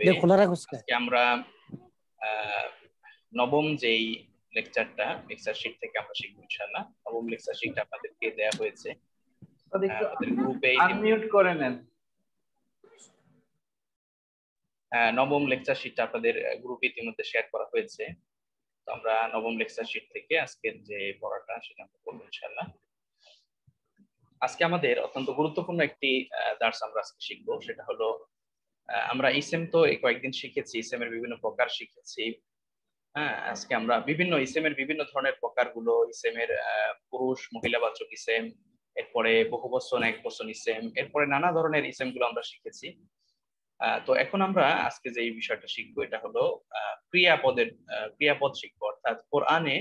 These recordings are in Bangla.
আজকে আমরা নবম যেই লেকচারটা লেকচার শিট থেকে আমরা শিখব ইনশাআল্লাহ। নবম লেকচার শিটটা আপনাদেরকে দেয়া হয়েছে। আমাদের গ্রুপে আনমিউট করে নেন। নবম লেকচার শিটটা আপনাদের গ্রুপে ইতিমধ্যে শেয়ার করা হয়েছে। তো আমরা নবম লেকচার শিট থেকে আজকের যে পড়াটা সেটা আমরা করব ইনশাআল্লাহ। আজকে আমাদের অত্যন্ত গুরুত্বপূর্ণ একটি দার্স আমরা আজকে শিখব। সেটা হলো আমরা ইসেম তো কয়েকদিন শিখেছি ইসেমের বিভিন্ন প্রকার শিখেছি। হ্যাঁ আজকে আমরা বিভিন্ন ইসেমের বিভিন্ন ধরনের প্রকারগুলো ইসেমের পুরুষ মহিলাবাচক ইসেম এরপরে বহু বচন এক বচন ইসেম এরপরে নানা ধরনের ইসেমগুলো আমরা শিখেছি। তো এখন আমরা আজকে যে বিষয়টা শিখব, এটা হলো ক্রিয়াপদের ক্রিয়াপদ শিখব। অর্থাৎ কোরআনে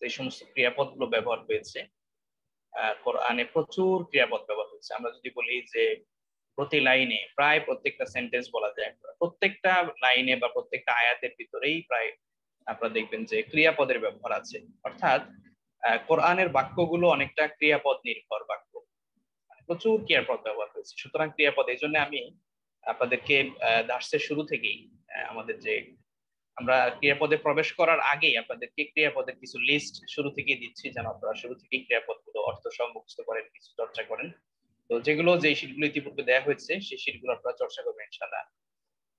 যে সমস্ত ক্রিয়াপদগুলো ব্যবহার হয়েছে কোরআনে প্রচুর ক্রিয়াপদ ব্যবহার হয়েছে। আমরা যদি বলি যে প্রতি লাইনে প্রায় প্রত্যেকটা সেন্টেন্স বলা যায়। প্রত্যেকটা লাইনে বা প্রত্যেকটা আয়াতের ভিতরেই প্রায় আপনারা দেখবেন যে ক্রিয়াপদের ব্যবহার আছে। অর্থাৎ কোরআনের বাক্যগুলো অনেকটা ক্রিয়াপদ নির্ভর বাক্য। মানে প্রচুর ক্রিয়াপদ ব্যবহার হয়েছে। সুতরাং ক্রিয়াপদ, এই জন্য আমি আপনাদেরকে দার্সের শুরু থেকেই আমাদের যে আমরা ক্রিয়াপদে প্রবেশ করার আগেই আপনাদেরকে ক্রিয়াপদের কিছু লিস্ট শুরু থেকেই দিচ্ছি। যেন আপনারা শুরু থেকেই ক্রিয়াপদগুলো অর্থ সম্মুখস্থ করেন, কিছু চর্চা করেন। তো যেগুলো যে শীটগুলো ইতিপূর্বে দেওয়া হয়েছে, সেই শীটগুলো আপনারা চর্চা করবেন ইনশাল্লাহ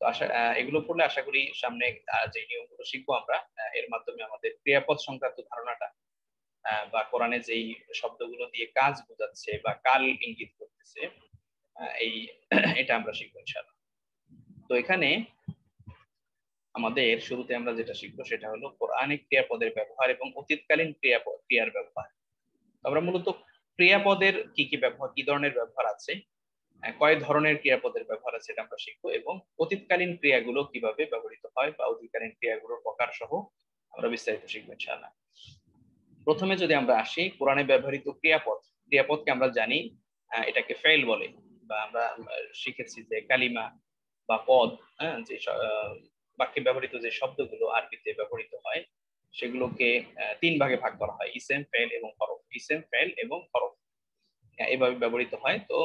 তো আশা এগুলো পড়লে আশা করি সামনে যে নিয়মগুলো শিখব আমরা এর মাধ্যমে আমাদের ক্রিয়াপদ সংক্রান্ত ধারণাটা বা কোরআনে যেই শব্দগুলো দিয়ে কাজ বোঝাচ্ছে বা কাল ইঙ্গিত করতেছে এই, এটা আমরা শিখব ইনশাল্লাহ তো এখানে আমাদের শুরুতে আমরা যেটা শিখব সেটা হলো কোরআনিক ক্রিয়াপদের ব্যবহার এবং অতীতকালীন ক্রিয়াপদ ক্রিয়ার ব্যবহার। আমরা মূলত ক্রিয়াপদের কি কি ব্যবহার, কি ধরনের ব্যবহার আছে? কয় ধরনের ক্রিয়াপদের ব্যবহার আছে এটা আমরা শিখব এবং অতীতকালীন ক্রিয়াগুলো কীভাবে ব্যবহৃত হয় বা অতীতকালীন ক্রিয়াগুলোর প্রকার সহ আমরা বিস্তারিত শিখব ইনশাআল্লাহ। প্রথমে যদি আমরা আসি, কোরআনে ব্যবহৃত ক্রিয়াপদ, ক্রিয়াপদকে আমরা জানি এটাকে ফেল বলে বা আমরা শিখেছি যে কালিমা বা পদ হ্যাঁ যে বাক্যে ব্যবহৃত যে শব্দগুলো আরবিতে ব্যবহৃত হয় সেগুলোকে তিন ভাগে ভাগ করা হয়, ইসেম ফেল এবং হরফ। ইসেম ফেল এবং হরফ। এভাবে ব্যবহৃত হয়। তো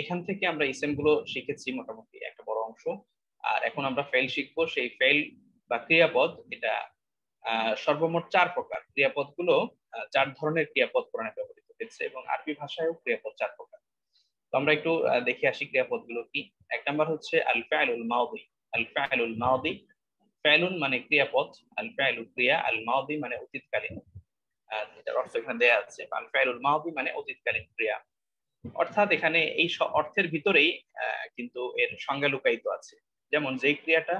এখান থেকে আমরা ইসেমগুলো শিখেছি মোটামুটি একটা বড় অংশ। আর এখন আমরা ফেল শিখব। সেই ফেল বা ক্রিয়াপদ, এটা সর্বমোট চার প্রকার। ক্রিয়াপদগুলো চার ধরনের ক্রিয়াপদ কোরআনে ব্যবহৃত হয়েছে এবং আরবি ভাষায়ও ক্রিয়াপদ চার প্রকার। তো আমরা একটু দেখে আসি ক্রিয়াপদগুলো কি। এক নম্বর হচ্ছে আল ফাইলুল মাউদি। আল ফাইলুল মাউদি ফাইলুন মানে ক্রিয়াপদ আল ফাইলুল ক্রিয়া আল মাউদি মানে অতীতকালীন। এটার অর্থ এখানে দেয়া আছে আল ফাইলুল মাউদি মানে অতীতকালীন ক্রিয়া। অর্থাৎ এখানে এই অর্থের ভিতরেই কিন্তু এর সংজ্ঞা লুকায়িত আছে। যেমন যেই ক্রিয়াটা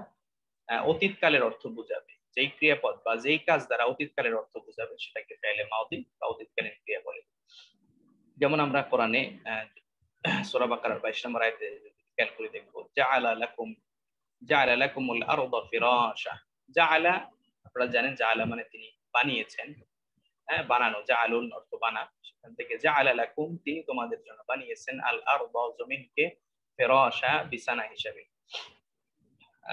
অতীতকালের অর্থ বোঝাবে, যেই ক্রিয়াপদ বা যেই কাজ দ্বারা অতীতকালের অর্থ বোঝাবে, সেটাকে ফেলে মাউদি বা অতীতকালীন ক্রিয়া বলে। যেমন আমরা কোরআনে সূরা বাকারার 22 নম্বর আয়াতে খেয়াল করে দেখব, জাআলা লাকুম আপনারা জানেন জাআলা মানে তিনি বানিয়েছেন। হ্যাঁ বানানো। জাআলুন অর্থ বানা সেখান থেকে জাআলা লাকুম তিনি তোমাদের জন্য বানিয়েছেন আল আরদা জমিনকে ফিরাশা বিছানা হিসেবে।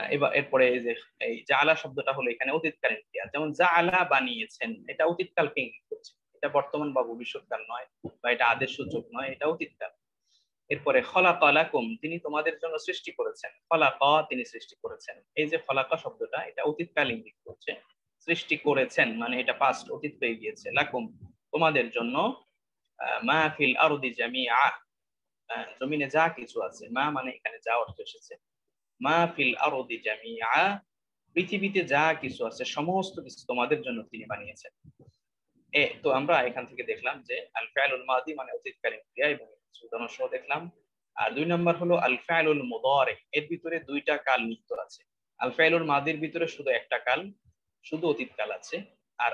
এবার এরপরে এই যে, এই জাআলা শব্দটা হলো এখানে অতীতকালীন ক্রিয়া। যেমন জাআলা বানিয়েছেন, এটা অতীতকালকে ইঙ্গিত করছে। এটা বর্তমান বা ভবিষ্যৎকাল নয়, বা এটা আদেশ সূচক নয়, এটা অতীতকাল। এরপরে খলাকালাকুম তিনি তোমাদের জন্য সৃষ্টি করেছেন। খলাকা তিনি সৃষ্টি করেছেন। এই যে খলাকা শব্দটা, এটা অতীতকাল ইঙ্গিত করছে সৃষ্টি করেছেন মানে এটা পাস্ট অতীত হয়ে গিয়েছে। লাকুম তোমাদের জন্য মা ফিল আরদি জামিআ জমিনে যা কিছু আছে। মা মানে এখানে যা অর্থ এসেছে। মা ফিল আরদি জামিআ পৃথিবীতে যা কিছু আছে, সমস্ত কিছু তোমাদের জন্য তিনি বানিয়েছেন। এ, তো আমরা এখান থেকে দেখলাম যে আল মাদি মানে অতীতকালীন ক্রিয়া এবং সহ দেখলাম। আর দুই নম্বর হলো আল ফাইলুল এর ভিতরে দুইটা কাল নিহিত আছে। আল মাদির ভিতরে শুধু একটা কাল, শুধু অতীত কাল আছে। আর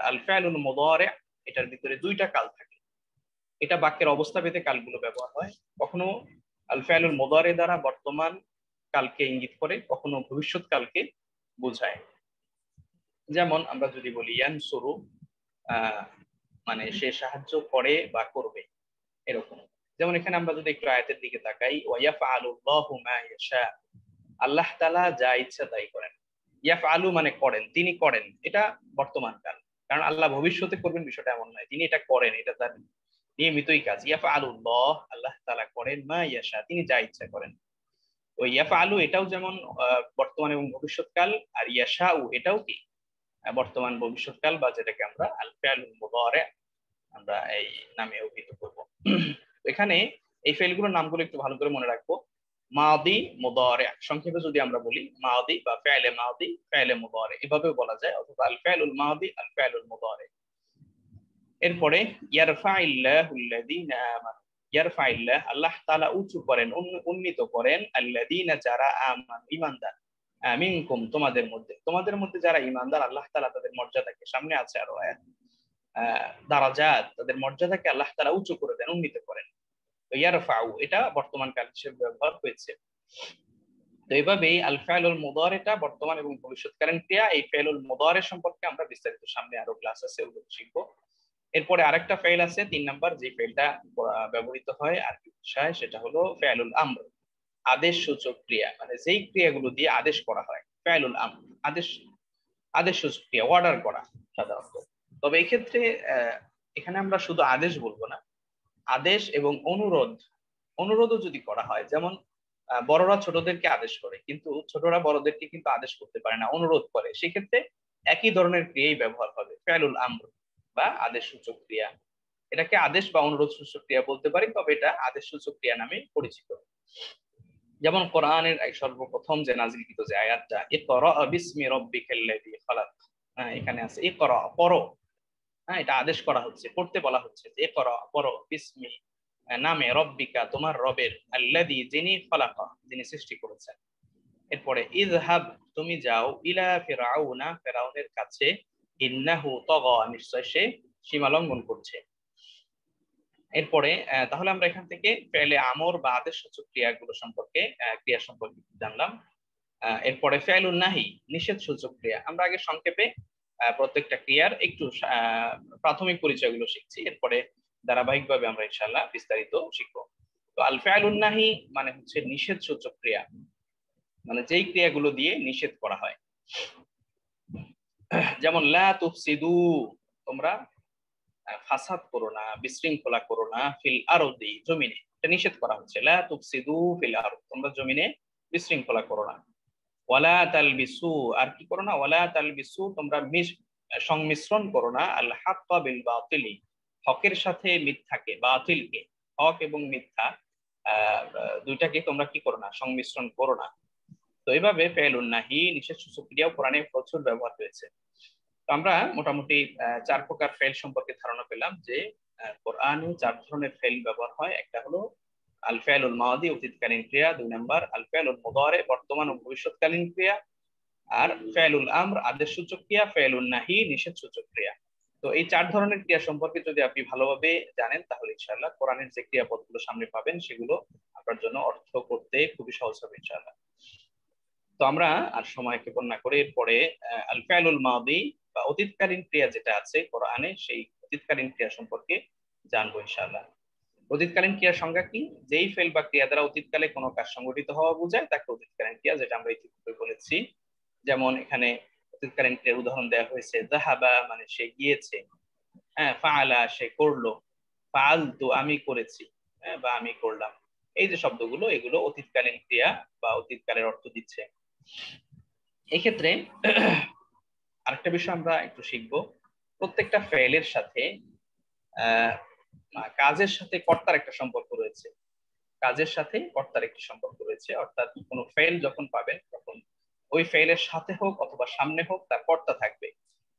এটার ভিতরে দুইটা কাল থাকে। এটা বাক্যের অবস্থা ভেদে কালগুলো ব্যবহার হয়। কখনো আল ফাইলুল দ্বারা বর্তমান কালকে ইঙ্গিত করে, কখনো ভবিষ্যৎ কালকে বোঝায়। যেমন আমরা যদি বলি ইয়ান সরু মানে সে সাহায্য করে বা করবে, এরকম। যেমন এখানে আমরা যদি একটু আয়াতের দিকে তাকাই আল্লাহ তালা যা ইচ্ছা তাই করেন। ইয়াফ আলু মানে করেন, তিনি করেন, এটা বর্তমান কাল। কারণ আল্লাহ ভবিষ্যতে করবেন বিষয়টা এমন নয়, তিনি এটা করেন, এটা তার নিয়মিতই কাজ। ইয়াফ আলুল্লাহ আল্লাহ তালা করেন, মা ইয়াশা, তিনি যা ইচ্ছা করেন। ওই ইয়াফালু এটাও যেমন বর্তমান এবং ভবিষ্যৎকাল আর ইয়াশাউ এটাও কি? বর্তমান ভবিষ্যৎকাল বা যেটাকে আমরা আল ফিআলুল মুদারে আমরা এই নামে অভিহিত করব। এখানে এই ফেলগুলোর নামগুলো একটু ভালো করে মনে রাখব। মাদি, মুদারে, সংক্ষেপে যদি আমরা বলি, মাদি বা ফেলে মাদি, ফেলে মুদারে, এভাবেও বলা যায় অথবা আল ফেলুল মাদি, আল ফেলুল মুদারে। এরপরে আল্লাহ তাআলা উঁচু করেন উন্নীত করেন যারা আমানু, ঈমানদার মিনকুম, তোমাদের মধ্যে। তোমাদের মধ্যে যারা ঈমানদার, আল্লাহ তাআলা তাদের মর্যাদাকে, সামনে আছে আরও আয়াত দারাজাত, তাদের মর্যাদাকে আল্লাহ তাআলা উঁচু করে দেন, উন্নীত করেন। ইয়ারফাউ, এটা বর্তমান কাল হিসেবে ব্যবহার হয়েছে। তো এইভাবে আল ফাইলুল মুদারিটা বর্তমান এবং ভবিষ্যৎকালীন ক্রিয়া, এই ফাইলুল মুদারে সম্পর্কে আমরা বিস্তারিত সামনে আরও ক্লাস আছে, ওগুলো শিখব। এরপরে আরেকটা ফেল আছে, তিন নাম্বার, যে ফেলটা ব্যবহৃত হয় আর কি বিষয় সেটা হলো ফেলুল আমর, আদেশ সূচক ক্রিয়া। মানে যেই ক্রিয়াগুলো দিয়ে আদেশ করা হয় ফেলুল আমর, আদেশ আদেশ সূচক ক্রিয়া অর্ডার করা সাধারণত। তবে এই ক্ষেত্রে এখানে আমরা শুধু আদেশ বলব না আদেশ এবং অনুরোধ, অনুরোধও যদি করা হয়, যেমন বড়রা ছোটদেরকে আদেশ করে, কিন্তু ছোটরা বড়দেরকে কিন্তু আদেশ করতে পারে না, অনুরোধ করে। সেক্ষেত্রে একই ধরনের ক্রিয়াই ব্যবহার হবে, ফেলুল আমর বা আদেশ সূচক ক্রিয়া। এটাকে আদেশ বা অনুরোধ সূচক ক্রিয়া বলতে পারি, তবে এটা আদেশ সূচক ক্রিয়া নামে পরিচিত। যেমন কোরআনের সর্বপ্রথম যে নাজিলকৃত যে আয়াতটা ইকরা বিসমি রাব্বিকাল্লাযী খালাক হ্যাঁ এখানে আছে ইকরা পড়ো। হ্যাঁ এটা আদেশ করা হচ্ছে পড়তে বলা হচ্ছে যে ইকরা, পড়ো, বিসমি, নামে রব্বিকা, তোমার রবের, আল্লাযী যিনি খালাকা, যিনি সৃষ্টি করেছেন। এরপরে, ইযহাব, তুমি যাও ইলা ফিরাউনা, ফিরাউনের কাছে, ইন্নাহু তগা, নিশ্চয় সে সীমা লঙ্ঘন করছে। এরপরে তাহলে আমরা এখান থেকে ফেলে আমর বা আদেশ সূচক ক্রিয়াগুলো সম্পর্কে ক্রিয়া সম্পর্কে জানলাম? এরপরে, ফেলুন নাহি নিষেধ সূচক ক্রিয়া। আমরা আগে সংক্ষেপে প্রত্যেকটা ক্রিয়ার একটু প্রাথমিক পরিচয়গুলো শিখছি। এরপরে ধারাবাহিকভাবে আমরা ইনশাল্লাহ বিস্তারিত শিখব। তো আল ফেলুন নাহি মানে হচ্ছে নিষেধ সূচক ক্রিয়া। মানে যেই ক্রিয়াগুলো দিয়ে নিষেধ করা হয়। যেমন, লা তুফসিদু, তোমরা ফাসাদ করো না, বিশৃঙ্খলা করো না, ফিল আরদি, জমিনে। এটা নিষেধ করা হচ্ছে। লা তুফসিদু ফিল আরদ, তোমরা জমিনে বিশৃঙ্খলা করো না। ওয়ালা তালবিসু, আর কি করো না, ওয়ালা তালবিসু, তোমরা মিশ, সংমিশ্রণ করো না, আল হাক্কা বিল বাতিলি, হকের সাথে মিথ্যাকে, বাতিলকে, হক এবং মিথ্যা দুইটাকে তোমরা কি করো না, সংমিশ্রণ করো না। তো এইভাবে ফেলুন নাহি, নিষেধ সূচক ক্রিয়াও কোরআনে প্রচুর ব্যবহার হয়েছে তো আমরা মোটামুটি চার প্রকার ফেল সম্পর্কে ধারণা পেলাম যে কোরআনে চার ধরনের ফেল ব্যবহার হয়। একটা হলো আল ফেলুল মাদি অতীতকালীন ক্রিয়া, দুই নম্বর আল ফেলুল মুদারে বর্তমান ও ভবিষ্যৎকালীন ক্রিয়া, আর ফেলুল আমর আদেশ সূচক ক্রিয়া, ফেলুল নাহি নিষেধ সূচক ক্রিয়া। তো এই চার ধরনের ক্রিয়া সম্পর্কে যদি আপনি ভালোভাবে জানেন, তাহলে ইনশাআল্লাহ কোরআনের যে ক্রিয়াপদগুলো সামনে পাবেন, সেগুলো আপনার জন্য অর্থ করতে খুবই সহজ হবে ইনশাআল্লাহ। তো আমরা আর সময় ক্ষেপণ না করে এরপরে আল ফেলুল মাদি বা অতীতকালীন ক্রিয়া যেটা আছে কোরআনে, সেই অতীতকালীন ক্রিয়া সম্পর্কে জানব ইনশাআল্লাহ। অতীতকালীন ক্রিয়ার সংজ্ঞা কি? যেই ফেল বা ক্রিয়া দ্বারা অতীতকালে কোনো কাজ সংগঠিত হওয়া বোঝায়, তাকে অতীতকালীন ক্রিয়া, যেটা আমরা ইতিপূর্বে বলেছি। যেমন এখানে অতীতকালীন ক্রিয়ার উদাহরণ দেওয়া হয়েছে জাহাবা মানে সে গিয়েছে। হ্যাঁ ফাআলা সে করল। ফাল তো আমি করেছি। হ্যাঁ বা আমি করলাম। এই যে শব্দগুলো, এগুলো অতীতকালীন ক্রিয়া বা অতীতকালের অর্থ দিচ্ছে। এক্ষেত্রে আরেকটা বিষয় আমরা একটু শিখব। প্রত্যেকটা ফেলের সাথে কাজের সাথে কর্তার একটা সম্পর্ক রয়েছে। কাজের সাথে কর্তার একটি সম্পর্ক রয়েছে, অর্থাৎ কোনো ফেল যখন পাবেন, তখন ওই ফেলের সাথে হোক অথবা সামনে হোক, তার কর্তা থাকবে।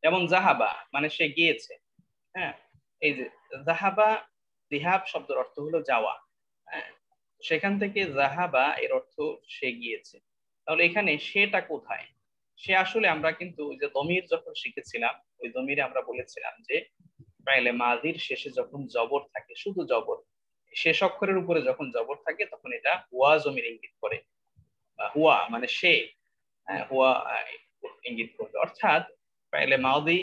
যেমন জাহাবা মানে সে গিয়েছে। হ্যাঁ এই যে জাহাবা দিহাব শব্দের অর্থ হলো যাওয়া। হ্যাঁ সেখান থেকে জাহাবা এর অর্থ সে গিয়েছে। তাহলে এখানে সেটা কোথায়? সে আসলে আমরা কিন্তু ওই যে দমির যখন শিখেছিলাম, ওই দমিরে আমরা বলেছিলাম যে প্রাইলে মাদির শেষে যখন জবর থাকে, শুধু জবর, শেষ অক্ষরের উপরে যখন জবর থাকে, তখন এটা হুয়া জমির ইঙ্গিত করে। হুয়া মানে সে, হুয়া ইঙ্গিত করবে। অর্থাৎ প্রাইলে মাদি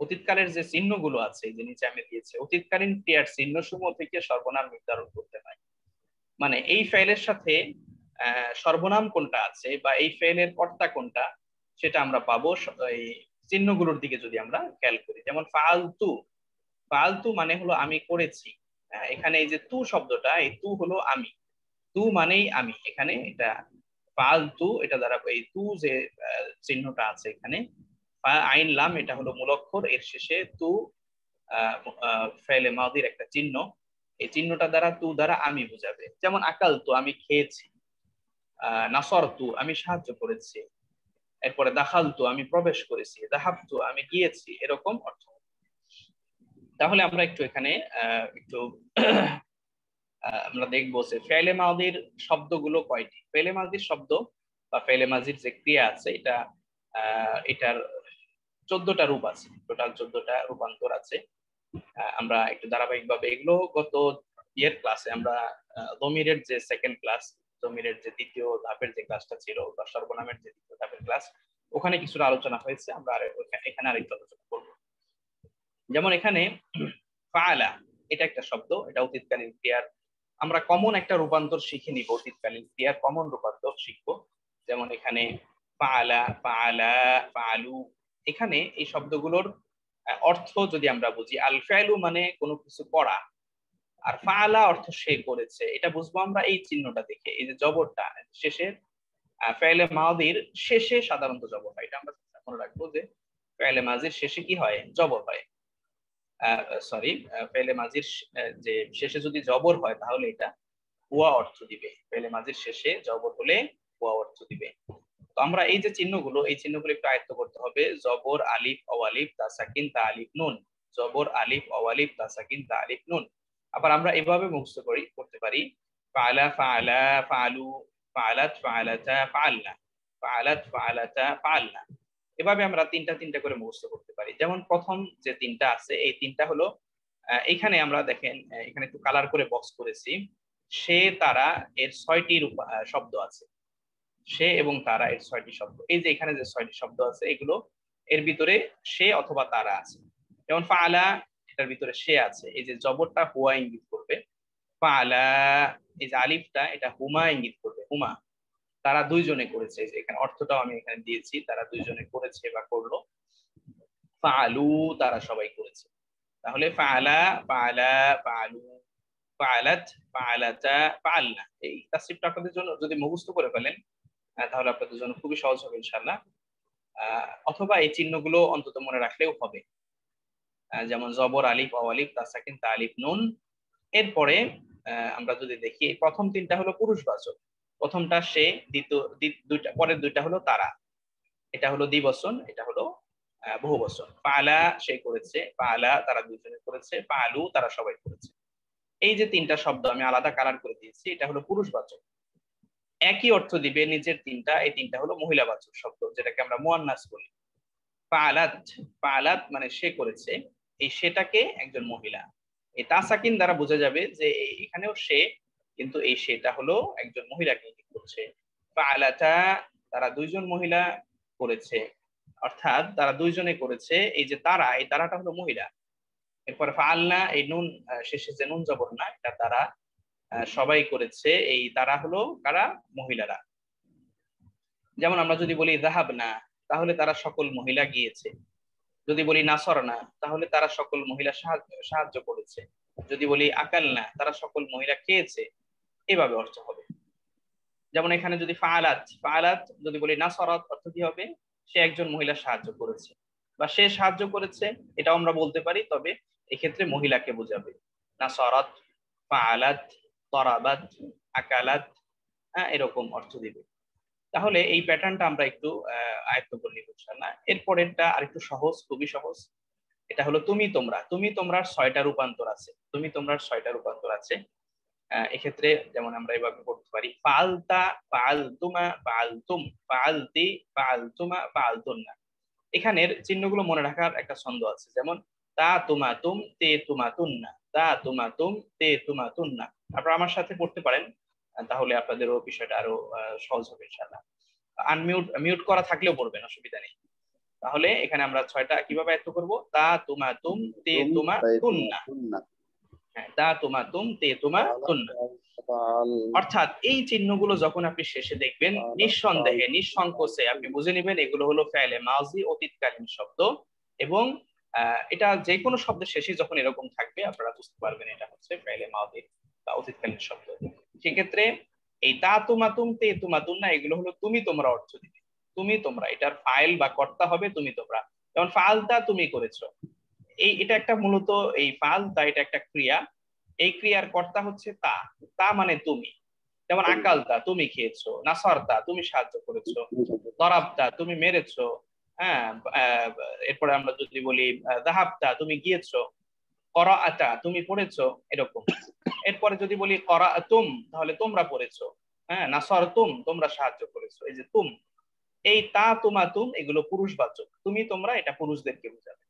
অতীতকালের যে চিহ্নগুলো আছে, যে নিচে আমি দিয়েছি, অতীতকালীন ক্রিয়ার চিহ্ন সমূহ থেকে সর্বনাম নির্ধারণ করতে হয়। মানে এই ফাইলের সাথে সর্বনাম কোনটা আছে বা এই ফেলের কর্তা কোনটা, সেটা আমরা পাবো এই চিহ্নগুলোর দিকে যদি আমরা খেয়াল করি। যেমন ফালতু ফালতু মানে হলো আমি করেছি। এখানে এই যে তু শব্দটা, এই তু হলো আমি। তু মানেই আমি। এখানে এটা ফালতু এটা দ্বারা এই তু যে চিহ্নটা আছে এখানে আইন লাম, এটা হলো মূল অক্ষর। এর শেষে তু ফেলে মাদির একটা চিহ্ন। এই চিহ্নটা দ্বারা তু দ্বারা আমি বুঝাবে। যেমন আকাল তু, আমি খেয়েছি। নাসর তু, আমি সাহায্য করেছি। এরপরে দাখাল তু, আমি প্রবেশ করেছি। দাহাব তু, আমি গিয়েছি। এরকম অর্থ। তাহলে আমরা একটু এখানে একটু আমরা দেখব যে ফেলে মাদির শব্দগুলো কয়টি? ফেলে মাদির শব্দ বা ফেলে মাজির যে ক্রিয়া আছে, এটা এটার চোদ্দটা রূপ আছে, টোটাল চোদ্দটা রূপান্তর আছে। আমরা একটু ধারাবাহিকভাবে এগুলো গত ইয়ের ক্লাসে আমরা দমিরের যে সেকেন্ড ক্লাস দমিরের যে দ্বিতীয় ধাপের যে ক্লাসটা ছিল বা সর্বনামের যে দ্বিতীয় ধাপের ক্লাস ওখানে কিছুটা আলোচনা হয়েছে। আমরা এখানে আরেকটু আলোচনা করব। যেমন এখানে ফালা, এটা একটা শব্দ, এটা অতীতকালীন ক্রিয়ার। আমরা কমন একটা রূপান্তর শিখে নিব, অতীতকালীন ক্রিয়ার কমন রূপান্তর শিখব। যেমন এখানে পালা পালা পালু এখানে এই শব্দগুলোর অর্থ যদি আমরা বুঝি, আল মানে কোনো কিছু করা। আর ফালা অর্থ সে করেছে, এটা বুঝব আমরা এই চিহ্নটা দেখে। এই যে জবরটা, শেষের ফাইলে মাদির শেষে সাধারণত জবর হয়। এটা আমরা মনে রাখব যে ফাইলে মাজির শেষে কি হয়? জবর হয়। সরি ফেলে মাজির যে শেষে যদি জবর হয় তাহলে এটা হুয়া অর্থ দিবে। ফেলে মাজির শেষে জবর হলে হুয়া অর্থ দিবে। তো আমরা এই যে চিহ্নগুলো, এই চিহ্নগুলো একটু আয়ত্ত করতে হবে। জবর, আলিফ, অওয়ালিফ তাসাকিন তা আলিফ, নুন। জবর, আলিফ, অওয়ালিফ তাসাকিন তা আলিফ, নুন। আবার আমরা এভাবে মুখস্থ করি, করতে পারি। ফালা ফালা, ফালু, ফালাত, ফালাতা, ফালনা। ফালাত, ফালাতা, ফালনা। এভাবে আমরা তিনটা তিনটা করে মুখস্থ করতে পারি। যেমন প্রথম যে তিনটা আছে, এই তিনটা হলো এখানে আমরা দেখেন এখানে একটু কালার করে বক্স করেছি। সে, তারা এর ছয়টি শব্দ আছে। সে এবং তারা এর ছয়টি শব্দ। এই যে এখানে যে ছয়টি শব্দ আছে, এগুলো এর ভিতরে সে অথবা তারা আছে। যেমন ফালা এটার ভিতরে সে আছে। এই যে জবরটা হুয়া ইঙ্গিত করবে। ফালা এই যে আলিফটা, এটা হুমা ইঙ্গিত করবে। হুমা। তারা দুইজনে করেছে এখানে অর্থটাও আমি এখানে দিয়েছি, তারা দুইজনে করেছে বা করল। ফালু তারা সবাই করেছে। তাহলে ফালা ফালা ফালু ফালাত ফালাতা ফালনা এই তাসরিফটা আপনাদের জন্য যদি মুখস্থ করে ফেলেন তাহলে আপনাদের জন্য খুবই সহজ হবে ইনশাআল্লাহ। অথবা এই চিহ্নগুলো অন্তত মনে রাখলেও হবে। যেমন জবর, আলিফ আলিফ তাসাকিন তা আলিফ, নুন। এরপরে আমরা যদি দেখি প্রথম তিনটা হলো পুরুষবাচক। প্রথমটা সে, দ্বিতীয় পরের দুইটা হলো তারা। এটা হলো দ্বিবচন, এটা হলো বহু বচন পালা সে করেছে, পালা তারা দুজনে করেছে, পালু তারা সবাই করেছে। এই যে তিনটা শব্দ আমি আলাদা কালার করে দিয়েছি, এটা হলো পুরুষবাচক। একই অর্থ দিবে নিজের তিনটা, এই তিনটা হলো মহিলাবাচক শব্দ, যেটাকে আমরা মুয়ান্নাস বলি। পালাত পালাত মানে সে করেছে, এই সেটাকে একজন মহিলা। এই তাসাকিন দ্বারা বোঝা যাবে যে এখানেও সে কিন্তু এই সেটা হলো একজন মহিলাকে ইঙ্গিত করছে? পালাতা তারা দুইজন মহিলা করেছে। অর্থাৎ তারা দুইজনে করেছে, এই যে তারা, এই তারাটা হলো মহিলা। এরপরে ফালনা এই নুন শেষে যে নুন জবর না, এটা তারা সবাই করেছে। এই তারা হলো কারা? মহিলারা। যেমন আমরা যদি বলি জাহাব না তাহলে তারা সকল মহিলা গিয়েছে। যদি বলি নাসর না তাহলে তারা সকল মহিলা সাহায্য করেছে। যদি বলি আকাল না তারা সকল মহিলা খেয়েছে। এভাবে অর্থ হবে। যেমন এখানে যদি ফালাত ফালাত যদি বলি নাসরাত অর্থ কি হবে? সে একজন মহিলা সাহায্য করেছে। বা সে সাহায্য করেছে, এটাও আমরা বলতে পারি, তবে এক্ষেত্রে মহিলাকে বোঝাবে। নাসরাত ফালাত তরাবাত, আকালাত হ্যাঁ এরকম অর্থ দিবে। তাহলে এই প্যাটার্নটা আমরা একটু আয়ত্ত করে নিব না এরপরেরটা আরেকটু সহজ, খুবই সহজ। এটা হলো তুমি তোমরা তুমি তোমরা ছয়টা রূপান্তর আছে। তুমি তোমরা ছয়টা রূপান্তর আছে। এক্ষেত্রে যেমন আমরা এভাবে করতে পারি পালতা পালতুমা পালতুম পালতি পালতুমা পালতুন্না। এখানের চিহ্নগুলো মনে রাখার একটা ছন্দ আছে যেমন তা তুমা তুম তে তুমা তুন্না। তা তুমা তুম তে তুমা তুন্না। আপনারা আমার সাথে পড়তে পারেন তাহলে আপনাদেরও বিষয়টা আরও সহজ হবে ইনশাআল্লাহ। আনমিউট মিউট করা থাকলেও পড়বেন অসুবিধা নেই। তাহলে এখানে আমরা ছয়টা কীভাবে আয়ত্ত করব? তা তুমা তুম তে তুমা তুন্না। হ্যাঁ তুম তে তুমা তুন্না। অর্থাৎ এই চিহ্নগুলো যখন আপনি শেষে দেখবেন নিঃসন্দেহে নিঃসংকোচে আপনি বুঝে নেবেন এগুলো হলো ফেলে মাজি অতীতকালীন শব্দ এবং এটা যে কোনো শব্দের শেষে যখন এরকম থাকবে আপনারা বুঝতে পারবেন এটা হচ্ছে ফেলে মাজি বা অতীতকালীন শব্দ। সেক্ষেত্রে এই তা তুমাতুম তে তুমাতুন না এগুলো হলো তুমি তোমরা অর্থ দিবে। তুমি তোমরা এটার ফাইল বা কর্তা হবে তুমি তোমরা। যেমন ফালতা তুমি করেছ এই এটা একটা মূলত এই ফালতা এটা একটা ক্রিয়া। এই ক্রিয়ার কর্তা হচ্ছে তা। তা মানে তুমি। যেমন আকালতা তুমি খেয়েছো। নাসরতা তুমি সাহায্য করেছ। দরাবতা তুমি মেরেছো। হ্যাঁ এরপরে আমরা যদি বলি দাহাবতা তুমি গিয়েছো। করাআতা তুমি পড়েছো। এরকম। এরপরে যদি বলি করা তুম তাহলে তোমরা পড়েছো। হ্যাঁ নাসর তুম তোমরা সাহায্য করেছ। এই যে তুম। এই তা তুমা তুম এগুলো পুরুষবাচক তুমি তোমরা এটা পুরুষদেরকে বোঝাবে।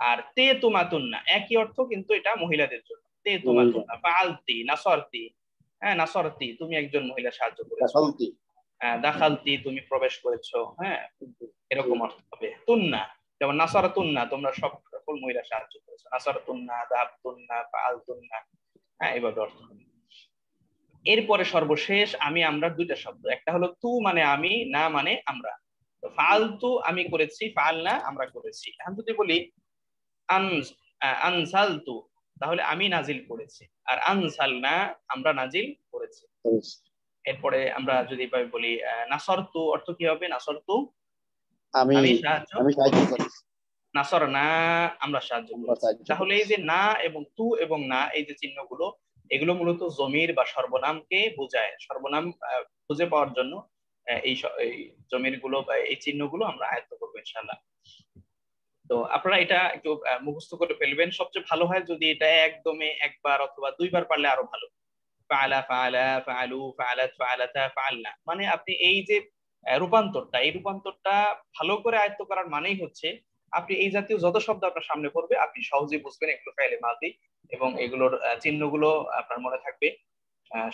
আর তে তুমা না একই অর্থ কিন্তু এটা মহিলাদের জন্য। তে তুমা তুন্না ফালতি নাসরতি। হ্যাঁ নাসরতি তুমি একজন মহিলা সাহায্য করেছ। হ্যাঁ দাখালতি তুমি প্রবেশ করেছ। হ্যাঁ এরকম অর্থ হবে। তুন্না যেমন নাসর তুন্না তোমরা সব সকল মহিলা সাহায্য করেছ। নাসর তুন্না দাহাব তুন্না ফাল তুন্না হ্যাঁ এভাবে অর্থ এরপরে সর্বশেষ আমি আমরা দুইটা শব্দ। একটা হলো তু মানে আমি না মানে আমরা। ফালতু আমি করেছি ফাল না আমরা করেছি। এখন যদি বলি আনসালতু তাহলে আমি নাজিল করেছি। আর আনসাল না আমরা নাজিল করেছি। এরপরে আমরা যদি বলি নাসরতু অর্থ কি হবে? নাসরতু? আমি আমি সাহায্য করেছি নাসর না আমরা সাহায্য করেছি তাহলে এই যে না এবং তু এবং না এই যে চিহ্নগুলো এগুলো মূলত জমির বা সর্বনামকে বোঝায়। সর্বনাম খুঁজে পাওয়ার জন্য এই জমিরগুলো বা এই চিহ্নগুলো আমরা আয়ত্ত করব ইনশাল্লাহ তো আপনারা এটা একটু মুখস্থ করে ফেলবেন। সবচেয়ে ভালো হয় যদি এটা একদমে একবার অথবা দুইবার পারলে আরও ভালো। মানে আপনি এই যে রূপান্তরটা, এই রূপান্তরটা ভালো করে আয়ত্ত করার মানেই হচ্ছে আপনি এই জাতীয় যত শব্দ আপনার সামনে পড়বে, আপনি সহজেই বুঝবেন এগুলো ফাইলে মাদি এবং এগুলোর চিহ্নগুলো আপনার মনে থাকবে।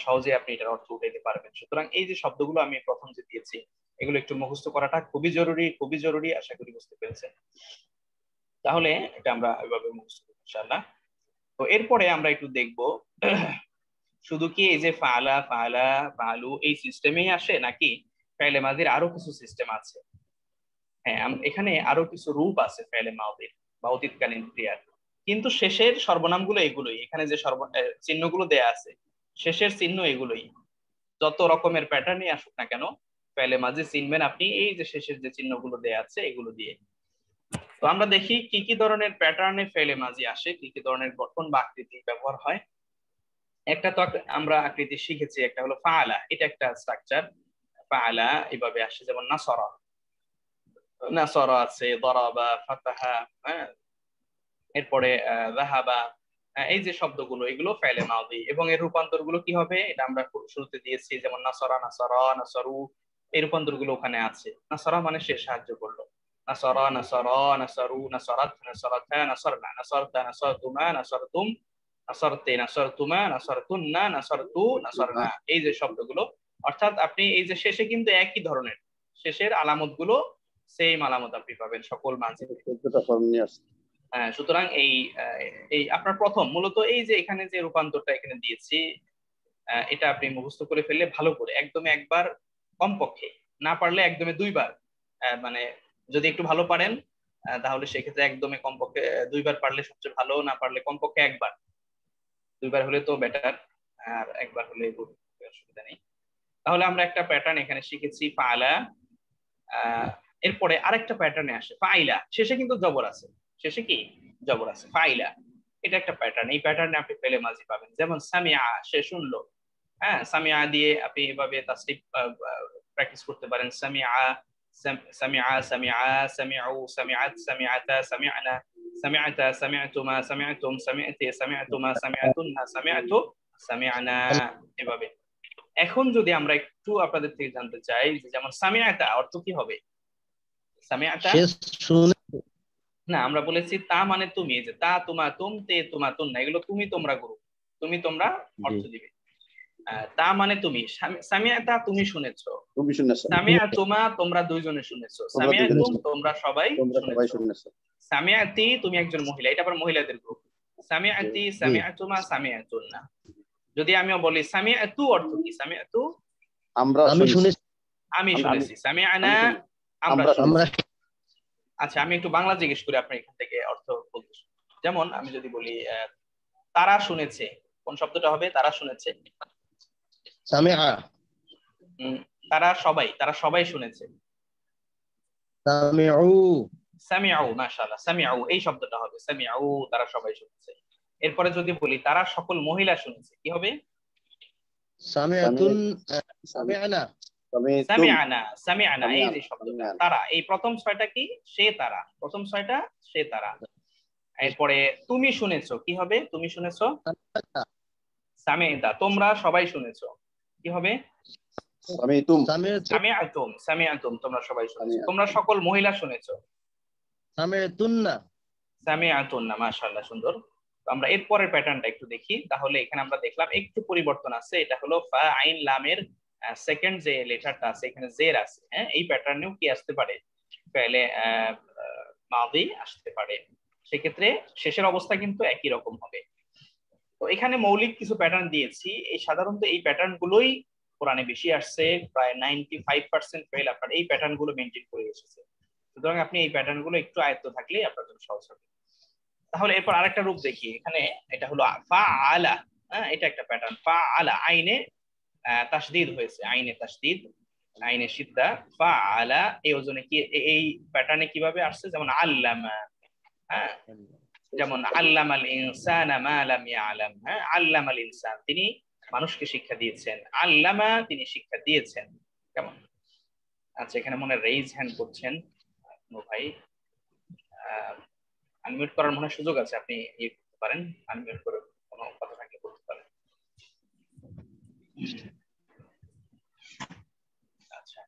সহজে আপনি এটার অর্থ উঠাইতে পারবেন। সুতরাং এই যে শব্দগুলো আমি প্রথম যে দিয়েছি, এগুলো একটু মুখস্থ করাটা খুবই জরুরি খুবই জরুরি। আশা করি বুঝতে পেরেছেন। তাহলে এটা আমরা এভাবে মুখস্থ ইনশাআল্লাহ। তো এরপরে আমরা একটু দেখব, শুধু কি এই যে ফালা ফালা, ফালু এই সিস্টেমেই আসে নাকি ফেলে মাদির আরও কিছু সিস্টেম আছে? হ্যাঁ এখানে আরও কিছু রূপ আছে ফাইলে মাদির বা অতীতকালীন ক্রিয়ার। কিন্তু শেষের সর্বনামগুলো এগুলোই। এখানে যে সর্ব চিহ্নগুলো দেয়া আছে, শেষের চিহ্ন এগুলোই। যত রকমের প্যাটার্নই আসুক না কেন ফেলে মাঝে চিনবেন আপনি এই যে শেষের যে চিহ্নগুলো দেয়া আছে, এগুলো দিয়ে তো আমরা দেখি কি কি ধরনের প্যাটার্নে ফেলে মাঝি আসে, কি কি ধরনের গঠন বা আকৃতি ব্যবহার হয়। একটা তো আমরা আকৃতি শিখেছি, একটা হলো ফাআলা, এটা একটা স্ট্রাকচার ফাআলা এভাবে আসে, যেমন নাসরা। নাসরা আছে, দরাবা, ফাতাহা হ্যাঁ? এরপরে রাহাবা এই যে শব্দগুলো, এগুলো ফেলে মাউদি এবং এর রূপান্তরগুলো কি হবে? এটা আমরা শুরুতে দিয়েছি, যেমন না সরা না নাসরা নাসরা, নাসরু, এই রূপান্তরগুলো ওখানে আছে। নাসরা মানে সে সাহায্য করল। নাসরা নাসরা নাসরু নাসরাত নাসরাতা নাসরনা নাসরতা নাসরতুমা নাসরতুম নাসরতে নাসরতুমা নাসরতুন্না নাসরতু নাসরনা এই যে শব্দগুলো অর্থাৎ আপনি এই যে শেষে কিন্তু একই ধরনের শেষের আলামতগুলো সেম আলামত আপনি পাবেন সকল মাঝে। হ্যাঁ সুতরাং এই এই আপনার প্রথম মূলত এই যে এখানে যে রূপান্তরটা এখানে দিয়েছি এটা আপনি মুখস্থ করে ফেললে ভালো করে একদমে একবার কমপক্ষে না পারলে একদমে দুইবার মানে যদি একটু ভালো পারেন তাহলে সেক্ষেত্রে একদমে কমপক্ষে দুইবার পারলে সবচেয়ে ভালো, না পারলে কমপক্ষে একবার। দুইবার হলে তো বেটার আর একবার হলে অসুবিধা নেই। তাহলে আমরা একটা প্যাটার্ন এখানে শিখেছি, ফালা এরপরে আরেকটা প্যাটার্নে আসে, ফাইলা। শেষে কিন্তু জবর আছে। শেষে কি? জবর আছে, ফাইলা। এটা একটা প্যাটার্ন এই প্যাটার্নে আপনি পেলে মাঝি পাবেন। যেমন সামিয়া, সে শুনলো। হ্যাঁ সামিয়া দিয়ে আপনি এভাবে তাসরিফ প্র্যাকটিস করতে পারেন। সামিয়া সামিয়া সামিয়া সামিউ সামিআত সামিআতা সামিআনা সামিআতা সামিআতুমা সামিআতুম সামিআতি সামিআতুমা সামিআতুন্না সামিআতু সামিআনা এভাবে। এখন যদি আমরা একটু আপনাদের থেকে জানতে চাই যে যেমন সামিআতা অর্থ কি হবে? সামিআতা? না আমরা বলেছি তা মানে তুমি যে তা তোমা তুম তে তোমা তুম না এগুলো তুমি তোমরা গুরু। তুমি তোমরা অর্থ দিবে। তা মানে তুমি। সামিয়া তা তুমি শুনেছো। তুমি শুনেছো। সামিয়া তোমা তোমরা দুইজনে শুনেছো। সামিয়া তুম তোমরা সবাই শুনেছো। সামিয়া তি তুমি একজন মহিলা। এটা আবার মহিলাদের গ্রুপ সামিয়া তি সামিয়া তুমা সামিয়া না যদি আমিও বলি সামিয়া তু অর্থ কি? সামিয়া তু? আমরা আমি শুনেছি। আমি শুনেছি। সামিয়া না আমরা আমরা আচ্ছা আমি একটু বাংলা জিজ্ঞেস করি আপনি এখান থেকে অর্থ বলতে। যেমন আমি যদি বলি তারা শুনেছে। কোন শব্দটা হবে? তারা শুনেছে। তারা সবাই তারা সবাই শুনেছে। সামিউ। সামিউ মাশাআল্লাহ সামিউ এই শব্দটা হবে। সামিউ তারা সবাই শুনেছে। এরপরে যদি বলি তারা সকল মহিলা শুনেছে কি হবে? সামিআতুন সামিআনা সামিআনা সামিআনা এই যে শব্দটা। তারা এই প্রথম ছয়টা কি? সে তারা। প্রথম ছয়টা সে তারা। এরপরে তুমি শুনেছো কি হবে? তুমি শুনেছো? সামিআতা তোমরা সবাই শুনেছো। কি হবে? তোমরা সবাই শুনেছো। তোমরা সকল মহিলা শুনেছো। মাশাআল্লাহ সুন্দর। আমরা এর পরের প্যাটার্নটা একটু দেখি। তাহলে এখানে আমরা দেখলাম একটু পরিবর্তন আছে। এটা হলো ফা আইন লামের সেকেন্ড যে লেটারটা আছে এখানে জের আছে। হ্যাঁ এই প্যাটার্নেও কি আসতে পারে? পেলে মাদি আসতে পারে। সেক্ষেত্রে শেষের অবস্থা কিন্তু একই রকম হবে। তো এখানে মৌলিক কিছু প্যাটার্ন দিয়েছি। এই সাধারণত এই প্যাটার্ন গুলোই কোরআনে বেশি আসছে, প্রায় নাইনটি ফাইভ পার্সেন্ট ফেল আপনার এই প্যাটার্নগুলো মেনটেন করে এসেছে। সুতরাং আপনি এই প্যাটার্নগুলো একটু আয়ত্ত থাকলে আপনার জন্য সহজ হবে। তাহলে এরপর আরেকটা রূপ দেখি। এখানে এটা হলো ফা আলা হ্যাঁ এটা একটা প্যাটার্ন ফা আলা আইনে তাসদিদ হয়েছে। আইনে তাসদিদ, আইনে সিদ্ধা ফা আলা এই ওজনে কি, এই প্যাটার্নে কীভাবে আসছে? যেমন আল্লামা হ্যাঁ যেমন, আল্লামাল ইনসানা মা লাম ইয়ালাম হ্যাঁ? আল্লামাল ইনসান তিনি মানুষকে শিক্ষা দিয়েছেন। আল্লামা তিনি শিক্ষা দিয়েছেন। কেমন? আচ্ছা এখানে মনে রেইজ হ্যান্ড করছেন। ভাই। আনমিউট করার মনে সুযোগ আছে, আপনি ইয়ে করতে পারেন। আনমিউট করে কোনো কথা থাকলে করতে পারেন। আচ্ছা।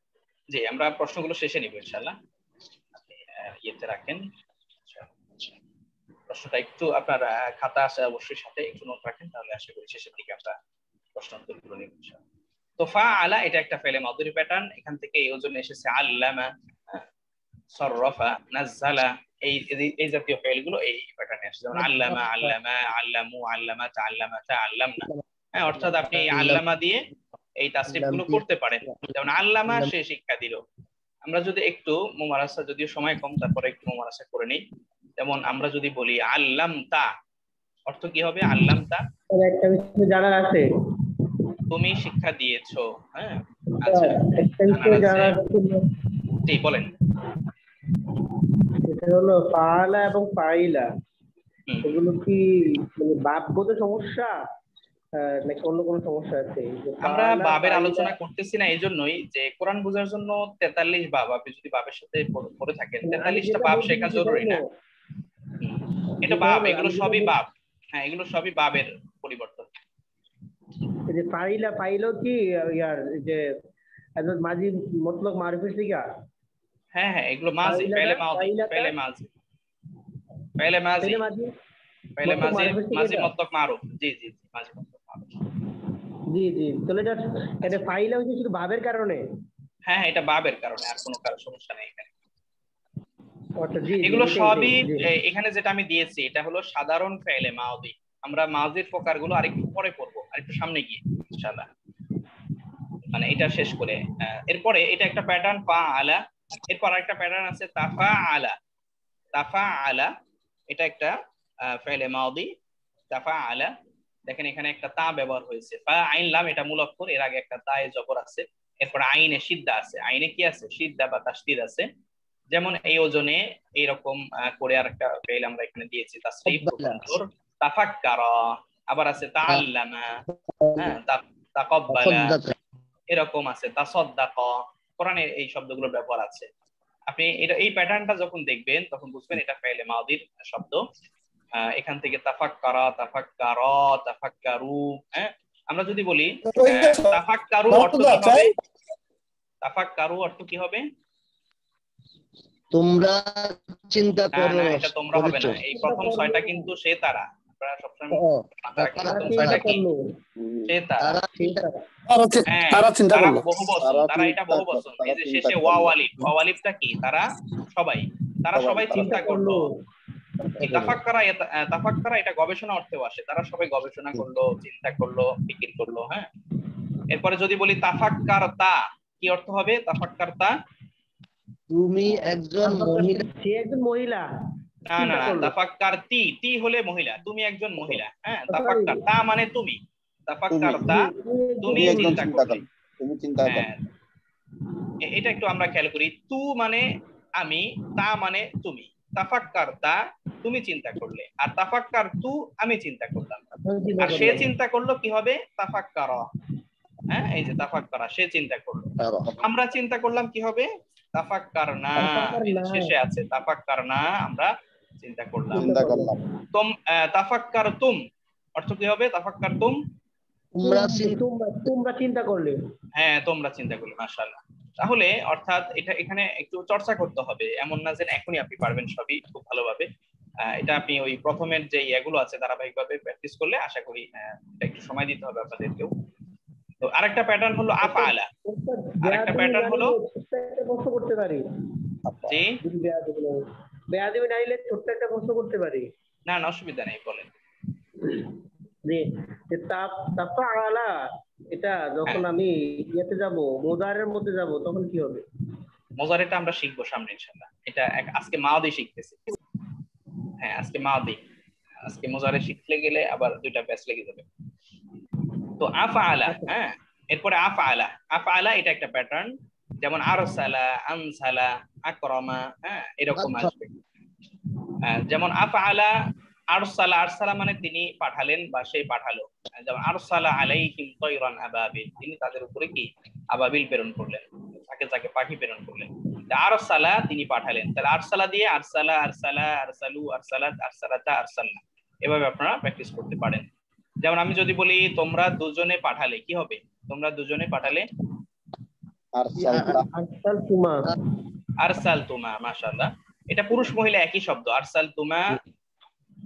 জি, আমরা প্রশ্নগুলো শেষে নিব ইনশাআল্লাহ। আপনি ইয়েতে রাখেন। প্রশ্নটা একটু আপনার খাতা আছে অবশ্যই সাথে একটু নোট রাখেন, তাহলে আশা করি শেষের দিকে আমরা প্রশ্ন উত্তর উত্তরগুলো নিব তো ফা আলা, এটা একটা ফেলে মাদুরি প্যাটার্ন এখান থেকে এই ওজনে এসেছে আল্লামা সররফা নাজ্জালা, এই এই জাতীয় ফেলগুলো এই প্যাটার্নে আসছে। যেমন আল্লামা আল্লামা, আল্লামু আল্লামা তাআল্লামা তাআল্লামনা হ্যাঁ অর্থাৎ আপনি আল্লামা দিয়ে এই তাসরিফগুলো করতে পারেন। যেমন আল্লামা, সে শিক্ষা দিল। আমরা যদি একটু মোমারাসা, যদিও সময় কম, তারপরে একটু মোমারাসা করে নিই। যেমন আমরা যদি বলি আল্লাম তা অর্থ কি হবে? আল্লাম তা একটা বিষয় জানার আছে। তুমি শিক্ষা দিয়েছ হ্যাঁ? আচ্ছা জি বলেন। এটা হলো ফাআলা এবং ফাইলা। এগুলো কি মানে বাপগত সমস্যা? নাকি অন্য কোনো সমস্যা আছে? আমরা বাবের আলোচনা করতেছি না এই জন্যই যে কোরআন বোঝার জন্য তেতাল্লিশ বাব আপনি যদি বাবের সাথে পড়ে থাকেন তেতাল্লিশটা বাব শেখা জরুরি না। এটা বাব এগুলো সবই বাব হ্যাঁ এগুলো সবই বাবের পরিবর্তন। এই যে ফাইলা ফাইলো কি ইয়ার যে একদম মাঝি মতলব হ্যাঁ হ্যাঁ এগুলো পহলে মাজি মাজি মতলব মারুফ জি জি মতলব মারুফ জি জি তাহলে এটা এটা ফাইলা হচ্ছে শুধু বাবের কারণে? হ্যাঁ হ্যাঁ এটা বাবের কারণে আর কোনো কারণ সমস্যা নেই এখানে। এগুলো সবই এখানে যেটা আমি দিয়েছি এটা হলো সাধারণ ফেলে মাওদি আমরা মাজির প্রকারগুলো আরেকটু পরে পড়ব আরেকটু সামনে গিয়ে ইনশাআল্লাহ। মানে এটা শেষ করে এরপরে এটা একটা প্যাটার্ন পা আলা। এরপর আরেকটা প্যাটার্ন আছে তাফা আলা। তাফা আলা এটা একটা ফেলে মাওদি তাফা আলা দেখেন এখানে একটা তা ব্যবহার হয়েছে। ফা আইন লাম এটা মূল অক্ষর এর আগে একটা তায়ে জবর আছে। এরপর আইনে সিদ্ধা আছে। আইনে কি আছে? সিদ্ধা বা তাসদিদ আছে। যেমন এই ওজনে এইরকম করে আর একটা ফেল আমরা এখানে দিয়েছি তাসরিফ তাফাক্কারা আবার আছে তাআল্লামা হ্যাঁ তাকাব্বালা এরকম আছে তাসাদ্দাকা। কোরআনে এই শব্দগুলো ব্যবহার আছে। আপনি এটা এই প্যাটার্নটা যখন দেখবেন তখন বুঝবেন এটা ফেলে মাদির শব্দ। এখান থেকে তাফাক্কারা তাফাক্কারা তাফাক্কারু হ্যাঁ? আমরা যদি বলি তাফাক্কারু অর্থ কি হবে? তাফাক্কারু অর্থ কি হবে? তোমরা চিন্তা করো এটা তোমরা হবে না। এই প্রথম ছয়টা কিন্তু সে তারা। আপনারা সবসময় প্রথম ছয়টা কি? সে তারা। তারা চিন্তা করল। তারা এটা বহু বচন এই যে শেষে ওয়াওয়ালিফ ওয়াওয়ালিফটা কি? তারা সবাই তারা সবাই চিন্তা করল। তাফাক্কারা তাফাক্কারা এটা গবেষণা অর্থেও আসে। তারা সবাই গবেষণা করল চিন্তা করল ফিকির করল হ্যাঁ? এরপরে যদি বলি তাফাক্কার তা কি অর্থ হবে? তাফাক্কার তা তুমি একজন মহিলা। সে একজন মহিলা। না না তাফাক্কার তি তি হলে মহিলা তুমি একজন মহিলা হ্যাঁ তাফাক্কার তা মানে তুমি। তাফাক্কার তা তুমি চিন্তা করলে তুমি চিন্তা করো। হ্যাঁ। এটা একটু আমরা খেয়াল করি তু মানে আমি তা মানে তুমি। তাফাক্কার তা তুমি চিন্তা করলে আর তাফাক্কার তু আমি চিন্তা করলাম। আর সে চিন্তা করল কি হবে? তাফাক্কার হ্যাঁ এই যে তাফাক্কারা সে চিন্তা করল। আমরা চিন্তা করলাম কি হবে? তাফাক্কারনা। শেষে আছে তাফাক্কার না আমরা চিন্তা করলাম। চিন্তা করলাম। তুম আহ, তাফাক্কার তুম অর্থ কি হবে? তাফাক্কার তুম? তোমরা তোমরা তোমরা চিন্তা করলে। হ্যাঁ তোমরা চিন্তা করলে মাশাআল্লাহ। তাহলে অর্থাৎ এটা এখানে একটু চর্চা করতে হবে। এমন না যে এখনই আপনি পারবেন সবই খুব ভালোভাবে। আহ, এটা আপনি ওই প্রথমের যে ইয়েগুলো আছে ধারাবাহিকভাবে প্র্যাকটিস করলে আশা করি এটা একটু সময় দিতে হবে আপনাদেরকেও। তো আরেকটা প্যাটার্ন হলো আরেকটা pattern হলো? প্রশ্ন করতে পারি। জি? যদি বেয়াদবি না হয়। বেয়াদবি না হইলে ছোট্ট একটা প্রশ্ন করতে পারি। না না অসুবিধা নেই বলেন। যে যে তাপ আলা। এটা যখন আমি ইয়েতে যাব মোজারের মধ্যে যাব তখন কি হবে? মোজারেটা আমরা শিখব সামনে ইনশাআল্লাহ। এটা আজকে মাওদি শিখতেছি। হ্যাঁ আজকে মাওদি আজকে মোজারে শিখতে গেলে আবার দুইটা ব্যাচ লেগে যাবে। তো আফআলা হ্যাঁ? এরপরে আফআলা। আফআলা এটা একটা প্যাটার্ন যেমন আরসালা আনসালা আকরামা হ্যাঁ? এরকম আসবে। হ্যাঁ, যেমন আফআলা আরসালা আরসালা মানে তিনি পাঠালেন বা সে পাঠালো। যেমন আরসালা আলাইহিম তায়রান আবাবিল তিনি তাদের উপরে কি? আবাবিল প্রেরণ করলেন। তাকে তাকে পাখি প্রেরণ করলেন। আরসালা তিনি পাঠালেন। তাহলে আরসালা দিয়ে আরসালা আরসালা আরসালু আরসালাত আরসালাতা আরসালনা এভাবে আপনারা প্র্যাকটিস করতে পারেন। যেমন আমি যদি বলি তোমরা দুজনে পাঠালে কি হবে? তোমরা দুজনে পাঠালে? আরসাল তুমা। মাশাআল্লাহ। এটা পুরুষ মহিলা একই শব্দ আরসাল তুমা।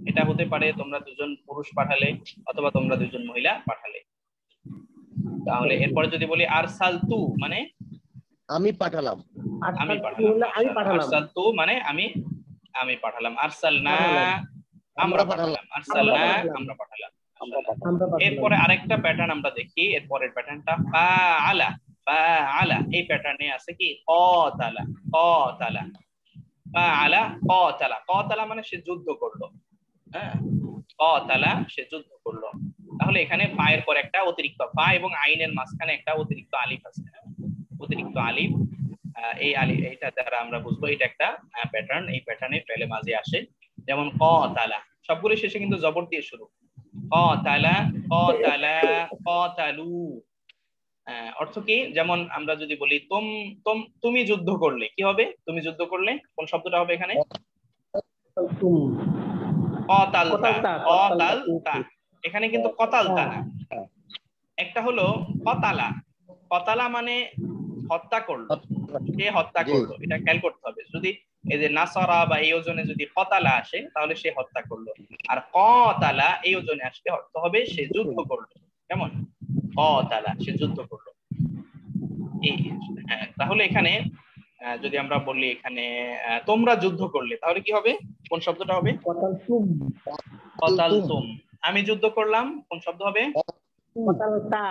এটা হতে পারে তোমরা দুজন পুরুষ পাঠালে অথবা তোমরা দুজন মহিলা পাঠালে। তাহলে এরপরে যদি বলি আরসাল তু মানে? আমি পাঠালাম। আমি পাঠালাম আমি পাঠালাম। আরসাল তু মানে আমি আমি পাঠালাম। আরসাল না আমরা আমরা পাঠালাম। আরসাল না আমরা পাঠালাম। এরপরে আরেকটা প্যাটার্ন আমরা দেখি এরপরের প্যাটার্নটা ফা আলা ফা আলা এই প্যাটার্নে আছে কি? কতালা কতালা। ফা আলা কতালা। কতালা মানে সে যুদ্ধ করল। হ্যাঁ? কতালা সে যুদ্ধ করল। তাহলে এখানে ফায়ের পর একটা অতিরিক্ত ফা এবং আইনের মাঝখানে একটা অতিরিক্ত আলিফ আছে। হ্যাঁ? অতিরিক্ত আলিফ। এই আলি এইটা দ্বারা আমরা বুঝব এটা একটা প্যাটার্ন এই প্যাটার্নে পেলে মাঝে আসে। যেমন ক তালা সবগুলো শেষে কিন্তু জবর দিয়ে শুরু। কতালা কতালা কতালু। আহ, অর্থ কি? যেমন আমরা যদি বলি তুম তুম তুমি যুদ্ধ করলে। কি হবে? তুমি যুদ্ধ করলে? কোন শব্দটা হবে এখানে? কতালতা, কতালতা এখানে কিন্তু কতালতা না। একটা হলো কতালা। কতালা মানে হত্যা করল। সে হত্যা করল? এটা খেয়াল করতে হবে। যদি এই যে নাসরা বা এই ওজনে যদি কতালা আসে তাহলে সে হত্যা করল। আর কতালা এই ওজনে আসলে অর্থ হবে সে যুদ্ধ করল। কেমন? কতালা সে যুদ্ধ করল। এই হ্যাঁ, তাহলে এখানে আহ, যদি আমরা বলি এখানে তোমরা যুদ্ধ করলে তাহলে কি হবে? কোন শব্দটা হবে? কতাল তুম আমি যুদ্ধ করলাম কোন শব্দ হবে? কতাল তা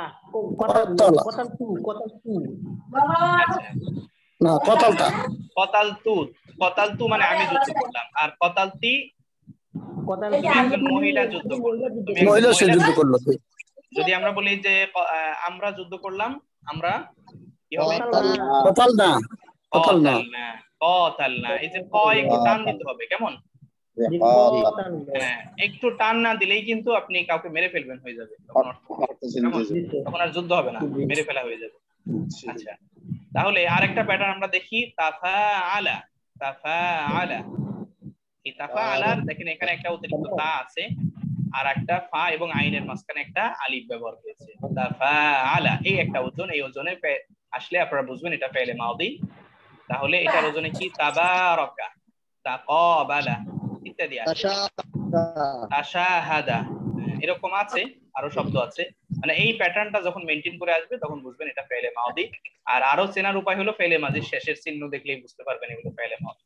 কতাল কতাল তু কতাল তু না কতালটা কতাল তু কতাল তু মানে আমি যুদ্ধ করলাম। আর কতালতি কতাল মহিলা যুদ্ধ করল। মহিলা সে যুদ্ধ করল যদি আমরা বলি যে আহ, আমরা যুদ্ধ করলাম আমরা কি হবে? কতাল না। কতাল না কতাল না। কতাল না। এই যে ক একটু টান দিতে হবে কেমন? যে কতাল। কতাল হ্যাঁ একটু টান না দিলেই কিন্তু আপনি কাউকে মেরে ফেলবেন হয়ে যাবে। তখন আর যুদ্ধ হবে না মেরে ফেলা হয়ে যাবে। আচ্ছা তাহলে আরেকটা প্যাটার্ন আমরা দেখি তাফা আলা তাফা আলা এই তাফা আলার দেখেন এখানে একটা অতিরিক্ত তা আছে আর একটা ফা এবং আইনের মাঝখানে একটা আলিফ ব্যবহার হয়েছে। তাফা আলা এই একটা ওজন এই ওজনে আসলে আপনারা বুঝবেন এটা পেলে মাউদি। তাহলে এটার ওজনে কি? তাবারাকা তাকাবালা। ইত্যাদি আছে। আশাহাদা এরকম আছে আরও শব্দ আছে। মানে এই প্যাটার্নটা যখন মেনটেন করে আসবে তখন বুঝবেন এটা ফেলে মাওদি আর আরও চেনার উপায় হলো ফেলে মাঝি শেষের চিহ্ন দেখলেই বুঝতে পারবেন এগুলো ফেলে মাওদি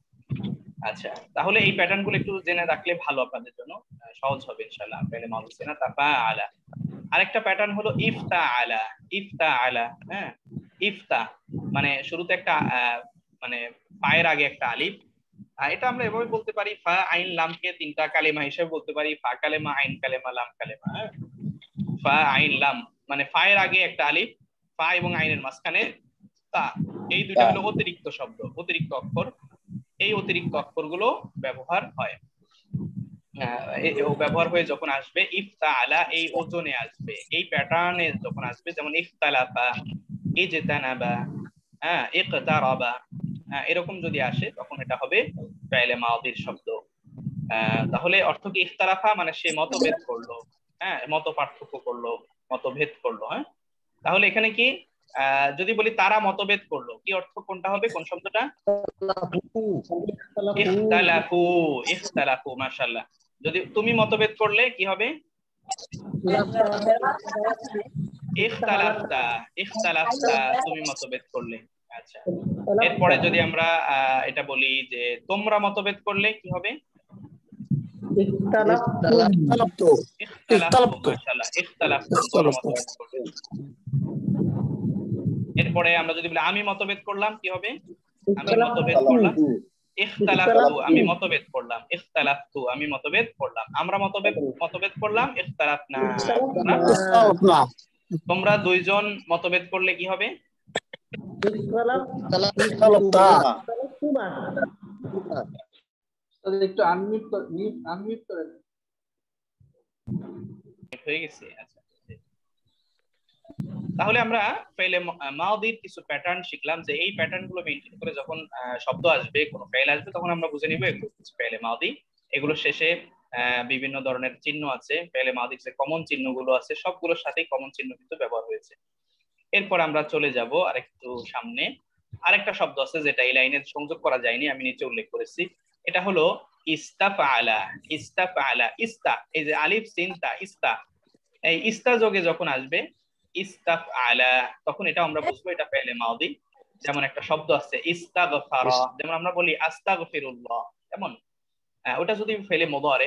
আচ্ছা তাহলে এই প্যাটার্নগুলো একটু জেনে রাখলে ভালো আপনাদের জন্য। সহজ হবে ইনশাআল্লাহ ফেলে মাউদি চেনা তাফা আলা আরেকটা প্যাটার্ন হলো ইফতা আলা ইফতা আলা হ্যাঁ ইফতা। মানে শুরুতে একটা আহ, মানে পায়ের আগে একটা আলিফ এটা আমরা এভাবে বলতে পারি, ফা আইন লামকে তিনটা কালেমা হিসেবে বলতে পারি, ফা কালেমা, আইন কালেমা, লাম কালেমা হ্যাঁ? ফা, আইন, লাম মানে ফা এর আগে একটা আলিফ, ফা এবং আইনের মাঝখানে তা। এই দুইটা হলো অতিরিক্ত শব্দ, অতিরিক্ত অক্ষর। এই অতিরিক্ত অক্ষরগুলো ব্যবহার হয়। ব্যবহার হয়ে যখন আসবে, ইফতালা এই ওজনে আসবে, এই প্যাটার্নে যখন আসবে, যেমন ইফতালাফা, ইজতানাবা হ্যাঁ ইকতারাবা এরকম যদি আসে তখন এটা হবে ফেলে মাওদির শব্দ। তাহলে অর্থ কি ইফতারাফা মানে সে মতভেদ করল। হ্যাঁ মত পার্থক্য করল মতভেদ করল হ্যাঁ? তাহলে এখানে কি যদি বলি তারা মতভেদ করল কি অর্থ কোনটা হবে? কোন শব্দটা? ইখতালাফু ইখতালাফু মাশাআল্লাহ। যদি তুমি মতভেদ করলে কি হবে? ইখতালাফতা ইখতালাফতা তুমি মতভেদ করলে। আচ্ছা। এরপরে যদি আমরা আহ, এটা বলি যে তোমরা মতভেদ করলে কি হবে? ইখতালাফতু ইখতালাফতু ইখতালাফতু। মাশাআল্লাহ ইখতালাফতু তোমরা মতভেদ করলে। এরপরে আমরা যদি বলি আমি মতভেদ করলাম কি হবে? আমি মতভেদ করলাম। ইখতালাফতু আমি মতভেদ করলাম। ইখতালাফতু আমি মতভেদ করলাম। আমরা মতভেদ মতভেদ করলাম ইখতালাফনা না? তোমরা দুইজন মতভেদ করলে কি হবে? তাহলে আমরা ফেলে মাউদির কিছু প্যাটার্ন শিখলাম যে এই প্যাটার্নগুলো মেনটেন করে যখন শব্দ আসবে, কোনো ফেল আসবে, তখন আমরা বুঝে নিব হচ্ছে ফেলে মাউদি এগুলো শেষে বিভিন্ন ধরনের চিহ্ন আছে। ফেলে মাউদির যে কমন চিহ্নগুলো আছে, সবগুলোর সাথেই কমন চিহ্ন কিন্তু ব্যবহার হয়েছে। এরপর আমরা চলে যাব আরেকটু সামনে। আরেকটা শব্দ আছে যেটা এই লাইনে সংযোগ করা যায়নি আমি নিচে উল্লেখ করেছি। এটা হলো ইস্তাফালা ইস্তাফালা ইস্তা এই যে আলিফ সিনতা ইস্তা। এই ইস্তা যোগে যখন আসবে ইস্তাফ আলা তখন এটা আমরা বুঝব এটা পেলে মাউদি। যেমন একটা শব্দ আছে ইস্তাগফারা যেমন আমরা বলি আস্তাগফিরুল্লাহ যেমন আহ, ওটা যদি ফেলে মোদারে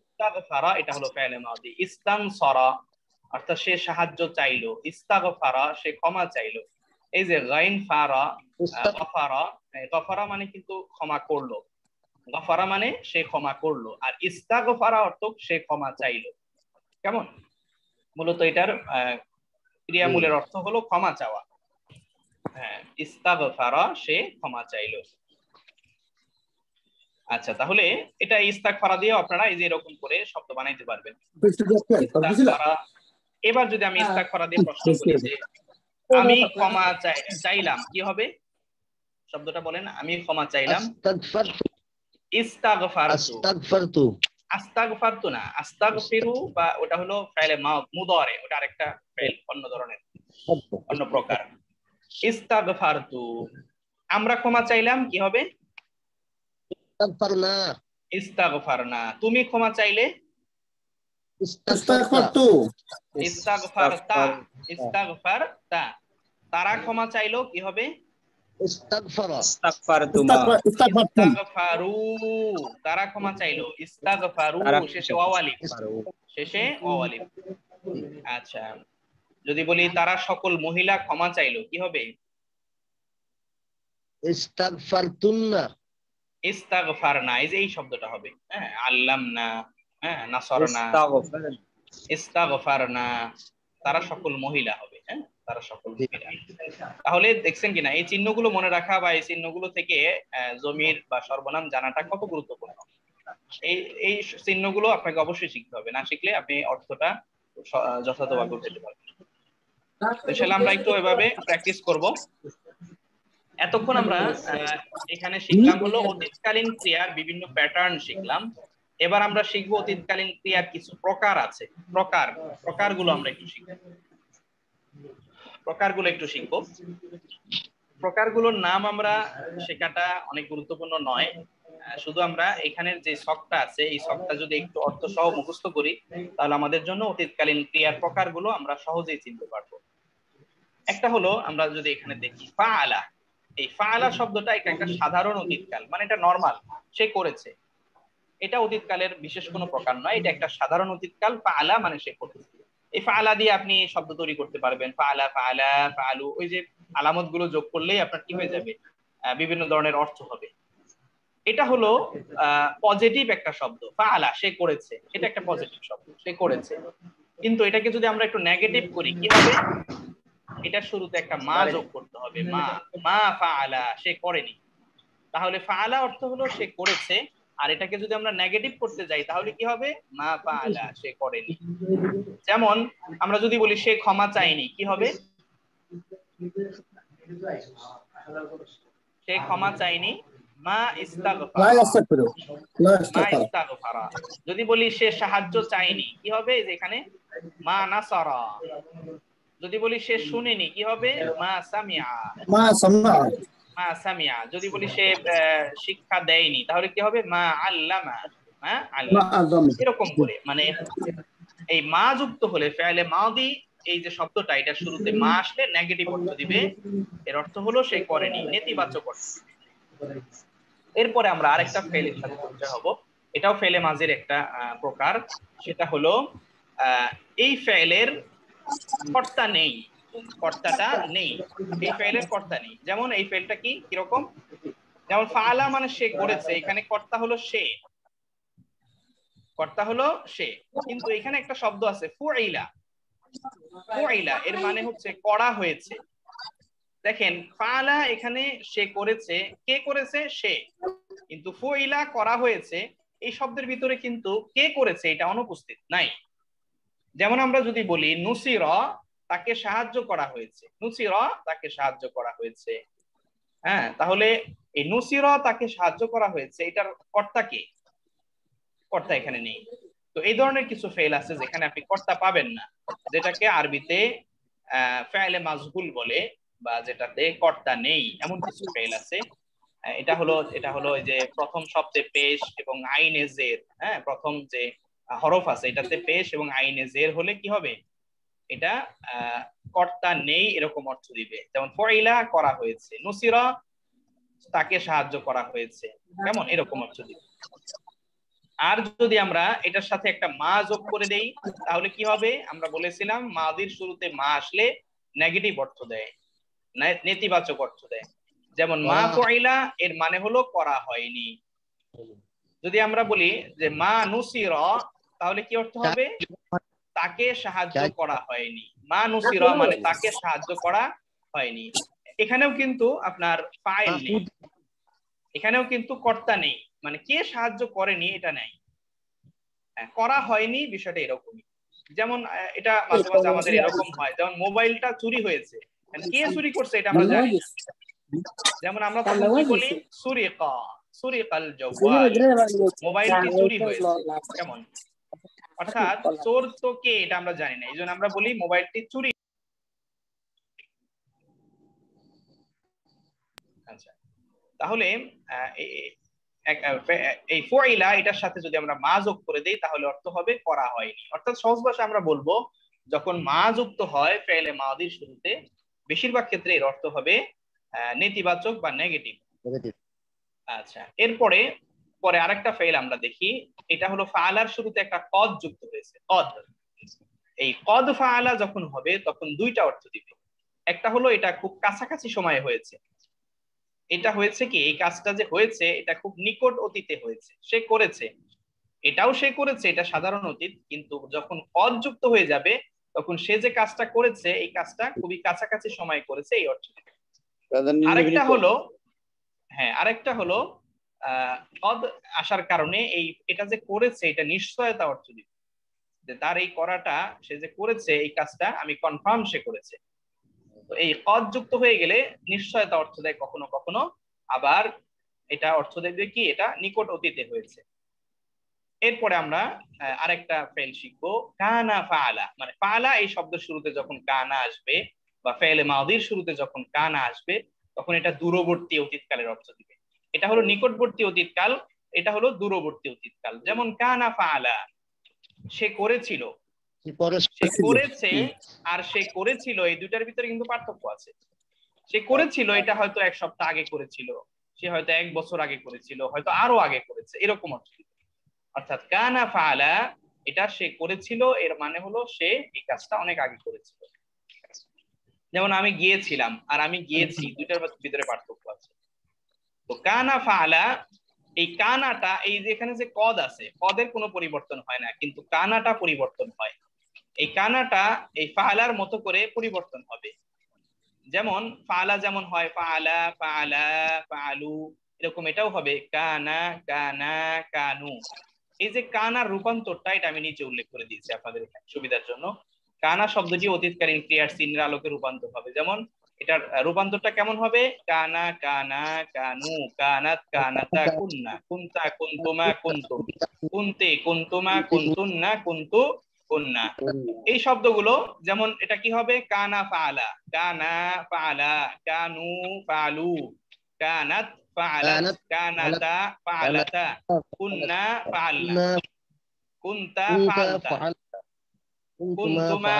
ইস্তাগফারা এটা হলো ফেলে মাউদি। ইস্তানসরা অর্থাৎ সে সাহায্য চাইলো ইস্তাগফারা সে ক্ষমা চাইলো। এই যে গাইন ফারা গফারা গফারা মানে কিন্তু ক্ষমা করল। গফারা মানে সে ক্ষমা করল আর ইস্তাগফারা অর্থ সে ক্ষমা চাইলো। কেমন? মূলত এটার ক্রিয়ামূলের অর্থ হলো ক্ষমা চাওয়া। হ্যাঁ ইস্তাগফারা সে ক্ষমা চাইলো। আচ্ছা তাহলে এটা ইস্তাগফারা দিয়ে আপনারা এই যে এরকম করে শব্দ বানাইতে পারবেন। এবার যদি আমি ইস্তাগফারা দিয়ে প্রশ্ন করি যে আমি ক্ষমা চাই চাইলাম কি হবে? শব্দটা বলেন আমি ক্ষমা চাইলাম। ইস্তাগফারতু। আস্তাগফারতু। আস্তাগফারতু না আস্তাগফিরু বা ওটা হলো ফাইলে মুদারে ওটা আরেকটা ফাইল অন্য ধরনের অন্য প্রকার। ইস্তাগফারতু। আমরা ক্ষমা চাইলাম কি হবে? ইস্তাগফারনা। ইস্তাগফারনা। তুমি ক্ষমা চাইলে ইস্তাগফারতু ইস্তাগফারতা ইস্তাগফারতা তারা ক্ষমা চাইলো কি হবে? ইস্তাগফারা ইস্তাগফারতুমা ইস্তাগফারু তারা ক্ষমা চাইলো। ইস্তাগফারু শেষে শেষে আচ্ছা। যদি বলি তারা সকল মহিলা ক্ষমা চাইলো কি হবে? ইস্তাগফারতুন্না ইস্তাগফারনা এই যে এই শব্দটা হবে। হ্যাঁ আল্লামনা। হ্যাঁ নাসরনা ইস্তাগফারনা তারা সকল মহিলা হবে হ্যাঁ তারা সকল মহিলা। তাহলে দেখছেন কিনা এই চিহ্নগুলো মনে রাখা বা এই চিহ্নগুলো থেকে জমির বা সর্বনাম জানাটা কত গুরুত্বপূর্ণ? এই এই চিহ্নগুলো আপনাকে অবশ্যই শিখতে হবে। না শিখলে আপনি অর্থটা যথাযথভাবে উঠাতে পারবেন তো ইনশাআল্লাহ আমরা একটু এভাবে প্র্যাকটিস করব। এতক্ষণ আমরা এখানে শিখলাম হলো অতীতকালীন ক্রিয়ার বিভিন্ন প্যাটার্ন শিখলাম। এবার আমরা শিখব অতীতকালীন ক্রিয়ার কিছু প্রকার আছে। প্রকার, প্রকারগুলো আমরা একটু শিখব। প্রকারগুলো একটু শিখব। প্রকারগুলোর নাম আমরা শেখাটা অনেক গুরুত্বপূর্ণ নয়। শুধু আমরা এখানের যে শখটা আছে, এই শখটা যদি একটু অর্থ সহ মুখস্থ করি, তাহলে আমাদের জন্য অতীতকালীন ক্রিয়ার প্রকারগুলো আমরা সহজেই চিনতে পারব। একটা হলো, আমরা যদি এখানে দেখি, ফাআলা। এই ফাআলা শব্দটা এটা একটা সাধারণ অতীতকাল মানে এটা নর্মাল সে করেছে। এটা অতীতকালের বিশেষ কোনো প্রকার নয় এটা একটা সাধারণ অতীতকাল ফাআলা মানে সে করেছে এই ফাআলা দিয়ে আপনি শব্দ তৈরি করতে পারবেন ফাআলা ফাআলা ফাআলু ওই যে আলামতগুলো যোগ করলেই আপনার কি হয়ে যাবে? বিভিন্ন ধরনের অর্থ হবে। এটা হলো পজিটিভ একটা শব্দ ফাআলা সে করেছে। এটা একটা পজিটিভ শব্দ সে করেছে। কিন্তু এটাকে যদি আমরা একটু নেগেটিভ করি কি হবে? এটার শুরুতে একটা মা যোগ করতে হবে মা মা ফাআলা সে করেনি। তাহলে ফাআলা অর্থ হলো সে করেছে আর এটাকে যদি আমরা নেগেটিভ করতে যাই তাহলে কি হবে? মা ফালা সে করেনি। যেমন আমরা যদি বলি সে ক্ষমা চায়নি কি হবে? সে ক্ষমা চায়নি। যদি বলি সে সাহায্য চায়নি কি হবে? যেখানে মা নাসারা। যদি বলি সে শুনেনি কি হবে? মা সামিয়া মা সামিয়া মা সামিয়া যদি বলি সে শিক্ষা দেয়নি তাহলে কি হবে? মা আল্লামা হ্যাঁ এরকম করে মানে এই মা যুক্ত হলে ফেলে মা দি এই যে শব্দটা এটা শুরুতে মা আসলে নেগেটিভ অর্থ দিবে। এর অর্থ হলো সে করেনি নেতিবাচক অর্থ। এরপরে আমরা আরেকটা ফেলের সাথে হব। এটাও ফেলে মাঝের একটা প্রকার। সেটা হলো এই ফেলের কর্তা নেই। কর্তাটা নেই, এই কর্তা নেই। যেমন এই কি? কীরকম? যেমন ফালা মানে সে করেছে, এখানে কর্তা হলো সে। কর্তা হলো সে। কিন্তু এখানে একটা শব্দ আছে এর মানে হচ্ছে করা হয়েছে। দেখেন, ফালা এখানে সে করেছে, কে করেছে? সে। কিন্তু ফুইলা করা হয়েছে, এই শব্দের ভিতরে কিন্তু কে করেছে, এটা অনুপস্থিত নাই। যেমন আমরা যদি বলি, নুসির তাকে সাহায্য করা হয়েছে। নুসির তাকে সাহায্য করা হয়েছে। হ্যাঁ তাহলে এই নুসির তাকে সাহায্য করা হয়েছে, এটার কর্তা কে? কর্তা এখানে নেই। তো এই ধরনের কিছু ফেল আছে যেখানে আপনি কর্তা পাবেন না, যেটাকে আরবিতে ফেলে মাজহুল বলে বা যেটাতে কর্তা নেই, এমন কিছু ফেল আছে। এটা হলো এটা হলো যে প্রথম শব্দে পেশ এবং আইনে জের। হ্যাঁ প্রথম যে হরফ আছে এটাতে পেশ এবং আইনে জের হলে কি হবে? এটা আহ, কর্তা নেই এরকম অর্থ দিবে। যেমন ফয়লা করা হয়েছে নুসিরা তাকে সাহায্য করা হয়েছে। কেমন? এরকম অর্থ দিবে। আর যদি আমরা এটার সাথে একটা মা যোগ করে দেই তাহলে কি হবে? আমরা বলেছিলাম মাদির শুরুতে মা আসলে নেগেটিভ অর্থ দেয় নেতিবাচক অর্থ দেয়। যেমন মা। ফয়লা এর মানে হলো করা হয়নি। যদি আমরা বলি যে মা নুসির তাহলে কি অর্থ হবে? তাকে সাহায্য করা হয়নি। মা নুসির মানে তাকে সাহায্য করা হয়নি। এখানেও কিন্তু আপনার ফাইল নেই। এখানেও কিন্তু কর্তা নেই। মানে কে সাহায্য করেনি এটা নেই। হ্যাঁ, করা হয়নি বিষয়টা এরকমই। যেমন এটা মাঝে মাঝে আমাদের এরকম হয়। যেমন মোবাইলটা চুরি হয়েছে। মানে কে চুরি করছে এটা আমরা জানি যেমন আমরা বলি সুরিকা সুরিকাল জওয়াল। মোবাইলটি চুরি হয়েছে। কেমন? অর্থাৎ চোর তো কে এটা আমরা জানি না এই জন্য আমরা বলি মোবাইলটি চুরি। আচ্ছা তাহলে এই ফুইলা এটার সাথে যদি আমরা মা যোগ করে দেই তাহলে অর্থ হবে করা হয়নি। অর্থাৎ সহজ ভাষায় আমরা বলব যখন মা যুক্ত হয় ফেলে মাদির শুরুতে বেশিরভাগ ক্ষেত্রে এর অর্থ হবে আহ, নেতিবাচক বা নেগেটিভ আচ্ছা এরপরে পরে আরেকটা ফেল আমরা দেখি এটা হলো ফালার শুরুতে একটা কদ যুক্ত হয়েছে কদ। এই কদ ফালা যখন হবে তখন দুইটা অর্থ দিবে। একটা হলো এটা খুব কাছাকাছি সময়ে হয়েছে। এটা হয়েছে কি এই কাজটা যে হয়েছে এটা খুব নিকট অতীতে হয়েছে সে করেছে। এটাও সে করেছে এটা সাধারণ অতীত কিন্তু যখন কদ যুক্ত হয়ে যাবে তখন সে যে কাজটা করেছে এই কাজটা খুবই কাছাকাছি সময়ে করেছে এই অর্থ। আরেকটা হলো হ্যাঁ আরেকটা হলো কদ আসার কারণে এই, এটা যে করেছে, এটা নিশ্চয়তা অর্থ দিবে যে তার এই করাটা, সে যে করেছে, এই কাজটা আমি কনফার্ম সে করেছে। তো এই কদ যুক্ত হয়ে গেলে নিশ্চয়তা অর্থ দেয় কখনো কখনো। আবার এটা অর্থ দেবে কি? এটা নিকট অতীতে হয়েছে। এরপরে আমরা আরেকটা ফেল শিখব। কানা ফালা মানে ফালা এই শব্দের শুরুতে যখন কানা আসবে, বা ফেলে মাদির শুরুতে যখন কানা আসবে, তখন এটা দূরবর্তী অতীতকালের অর্থ দিবে। এটা হলো নিকটবর্তী অতীতকাল এটা হলো দূরবর্তী অতীতকাল। যেমন কানা ফালা সে করেছিল। সে করেছে আর সে করেছিল এই দুটার ভিতরে কিন্তু পার্থক্য আছে। সে করেছিল এটা হয়তো এক সপ্তাহ আগে করেছিল সে হয়তো এক বছর আগে করেছিল হয়তো আরও আগে করেছে এরকম। অর্থাৎ কানা ফালা এটা সে করেছিল এর মানে হলো সে এই কাজটা অনেক আগে করেছিল। যেমন আমি গিয়েছিলাম আর আমি গিয়েছি দুইটার ভিতরে পার্থক্য আছে। তো কানা ফালা, এই কানাটা, এই যে এখানে যে কদ আছে, কদের কোনো পরিবর্তন হয় না, কিন্তু কানাটা পরিবর্তন হয়। এই কানাটা এই ফালার মতো করে পরিবর্তন হবে। যেমন, ফালা যেমন হয়, ফালা ফালা, ফালু, এরকম এটাও হবে, কানা কানা, কানু। এই যে কানার রূপান্তরটা, এটা আমি নিচে উল্লেখ করে দিয়েছি আপনাদের সুবিধার জন্য। কানা শব্দটি অতীতকালীন ক্রিয়ার চিহ্নের আলোকে রূপান্তর হবে। যেমন এটার রূপান্তরটা কেমন হবে? কানা কানা কানু কানাত কানাতা কুন্না কুন্তা কুন্তুমা কুন্তুম কুন্তে কুন্তুমা কুন্তুন্না কুন্তু কুন্না। এই শব্দগুলো যেমন এটা কি হবে? কানা ফালা কানা ফালা কানু ফালু কানাত ফালাত কানাত ফালাতা কুন্না ফাআলনা কুনতা ফাআলতা কুন্তুমা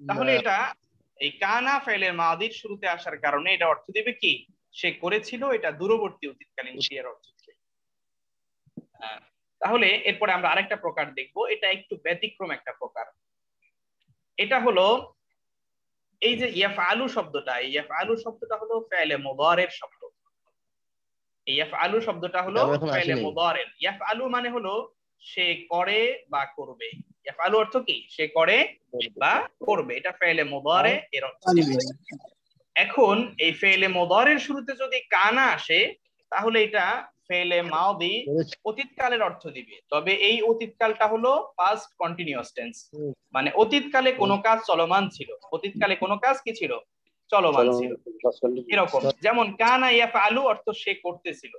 তাহলে এটা এই কানা ফেলের মাদির শুরুতে আসার কারণে এটা অর্থ দেবে কি? সে করেছিল এটা দূরবর্তী অতীতকালীন ক্রিয়ার অর্থ হ্যাঁ, তাহলে এরপরে আমরা আরেকটা প্রকার দেখব। এটা একটু ব্যতিক্রম একটা প্রকার। এটা হলো এই যে ইয়াফ আলু শব্দটা ইয়াফ আলু শব্দটা হলো ফেলে মুদারের শব্দ। এই ইয়াফ আলু শব্দটা হলো ফেলে। মুদারের। ইয়াফ আলু মানে হলো সে করে বা করবে। ইয়াফ আলু অর্থ কি? সে করে বা করবে। এটা ফেলে মুদারে এর অর্থ। এখন এই ফেলে মুদারের শুরুতে যদি কানা আসে তাহলে এটা ফেলে মাদি অতীতকালের অর্থ দিবে। তবে এই অতীতকালটা হলো পাস্ট কন্টিনিউয়াস টেন্স মানে অতীতকালে কোনো কাজ চলমান ছিল। অতীতকালে কোনো কাজ কি ছিল? চলমান ছিল। এরকম। যেমন কানা ইয়া ফালু অর্থ সে করতেছিল।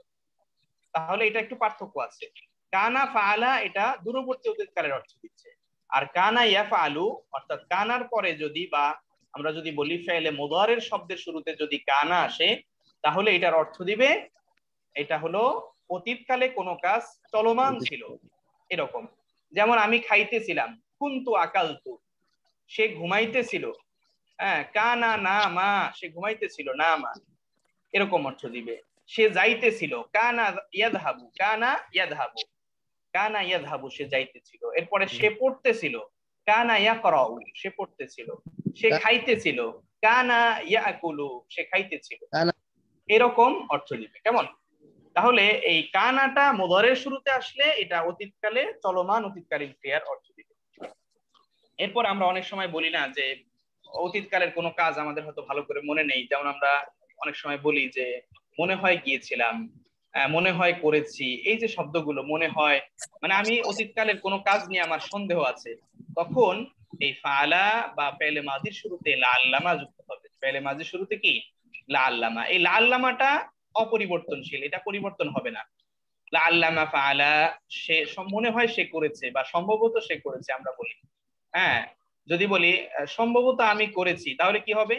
তাহলে এটা একটু পার্থক্য আছে। কানা ফালা এটা দূরবর্তী অতীতকালের অর্থ দিচ্ছে। আর কানা ইয়া ফালু অর্থাৎ কানার পরে যদি বা আমরা যদি বলি ফেলে মোদারের শব্দের শুরুতে যদি কানা আসে তাহলে এটার অর্থ দিবে এটা হলো অতীতকালে কোনো কাজ চলমান ছিল। এরকম। যেমন আমি খাইতেছিলাম কুন্তু আকালতু সে ঘুমাইতেছিল। হ্যাঁ কানা না না মা সে ঘুমাইতেছিল না মা। এরকম অর্থ দিবে। সে যাইতেছিল কানা ইয়াদহাবু কানা ইয়াদহাবু কানা ইয়াদহাবু সে যাইতেছিল। এরপরে সে পড়তেছিল কানা ইয়াকরাউ সে পড়তেছিল। সে কা- খাইতেছিল কানা ইয়াকুলু সে খাইতেছিল। এরকম অর্থ দিবে। কেমন? তাহলে এই কানাটা মোদরের শুরুতে আসলে এটা অতীতকালে চলমান অতীতকালীন ক্রিয়ার অর্থ দিবে। এরপর আমরা অনেক সময় বলি না যে অতীতকালের কোনো কাজ আমাদের হয়তো ভালো করে মনে নেই। যেমন আমরা অনেক সময় বলি যে, মনে হয় গিয়েছিলাম মনে হয় করেছি। এই যে শব্দগুলো, মনে হয় মানে আমি অতীতকালের কোনো কাজ নিয়ে আমার সন্দেহ আছে। তখন এই ফালা বা পেলে মাজির শুরুতে লা আল্লামা যুক্ত হবে। পেলে মাজির শুরুতে কি? লা আল্লামা। এই লা আল্লামাটা অপরিবর্তনশীল এটা পরিবর্তন হবে না। আল্লামা ফালা সে মনে হয় সে করেছে বা সম্ভবত সে করেছে আমরা বলি। হ্যাঁ যদি বলি সম্ভবত আমি করেছি তাহলে কি হবে?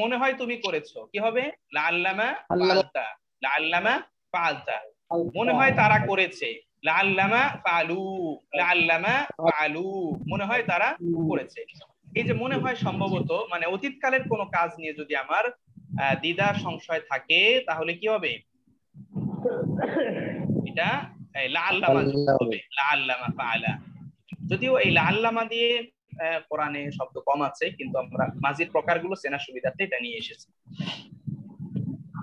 মনে হয় তুমি করেছ কি হবে? মনে হয় তারা করেছে মনে হয় তারা করেছে। এই যে মনে হয় সম্ভবত মানে অতীতকালের কোনো কাজ নিয়ে যদি আমার দ্বিধা সংশয় থাকে তাহলে কি হবে? এটা লাআল্লামা হবে। লাআল্লামা ফাআলা। যদিও এই লাআল্লামা দিয়ে কোরআনে শব্দ কম আছে কিন্তু আমরা মাজির প্রকারগুলো চেনার সুবিধার্থে এটা নিয়ে এসেছি।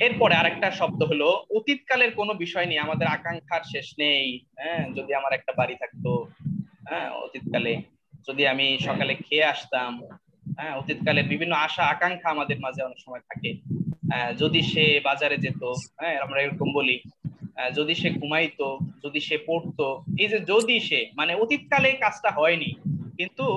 এরপরে আরেকটা শব্দ হলো অতীতকালের কোনো বিষয় নিয়ে আমাদের আকাঙ্ক্ষার শেষ নেই হ্যাঁ যদি আমার একটা বাড়ি থাকতো হ্যাঁ অতীতকালে। যদি আমি সকালে খেয়ে আসতাম হ্যাঁ অতীতকালের বিভিন্ন আশা, আকাঙ্ক্ষা আমাদের মাঝে অনেক সময় থাকে। যদি সে বাজারে যেত হ্যাঁ আমরা এরকম বলি যদি সে ঘুমাইতো, যদি সে পড়তো, এই যে যদি সে মানে অতীতকালে কাজটা হয়নি, কিন্তু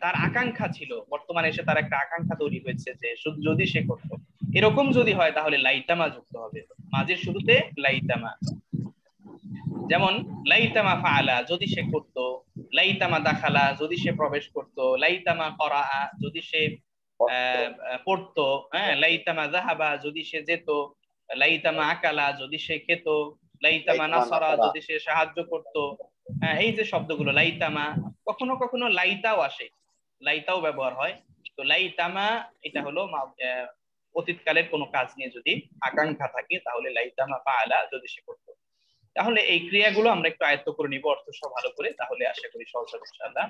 তার আকাঙ্ক্ষা ছিল, বর্তমানে এসে তার একটা আকাঙ্ক্ষা তৈরি হয়েছে যে শুধু যদি সে করতো। এরকম যদি হয়, তাহলে লাইতামা যুক্ত হবে। মাঝের শুরুতে লাইতামা। যেমন, লাইতামা ফালা যদি সে করত লাইতামা দাখালা যদি সে প্রবেশ করত লাইতামা করা যদি সে পড়তো হ্যাঁ লাইতামা জাহাবা যদি সে যেত লাইতামা আকালা যদি সে খেত লাইতামা নাসারা। যদি সে সাহায্য করত হ্যাঁ এই যে শব্দগুলো লাইতামা কখনো কখনো লাইতাও আসে লাইতাও ব্যবহার হয়। তো লাইতামা এটা হলো অতীতকালের কোনো কাজ নিয়ে যদি আকাঙ্ক্ষা থাকে তাহলে লাইতামা ফাআলা যদি সে করতো। তাহলে এই ক্রিয়াগুলো আমরা একটু আয়ত্ত করে নিব অর্থ সহ ভালো করে। তাহলে আশা করি সহজ হবে ইনশাআল্লাহ।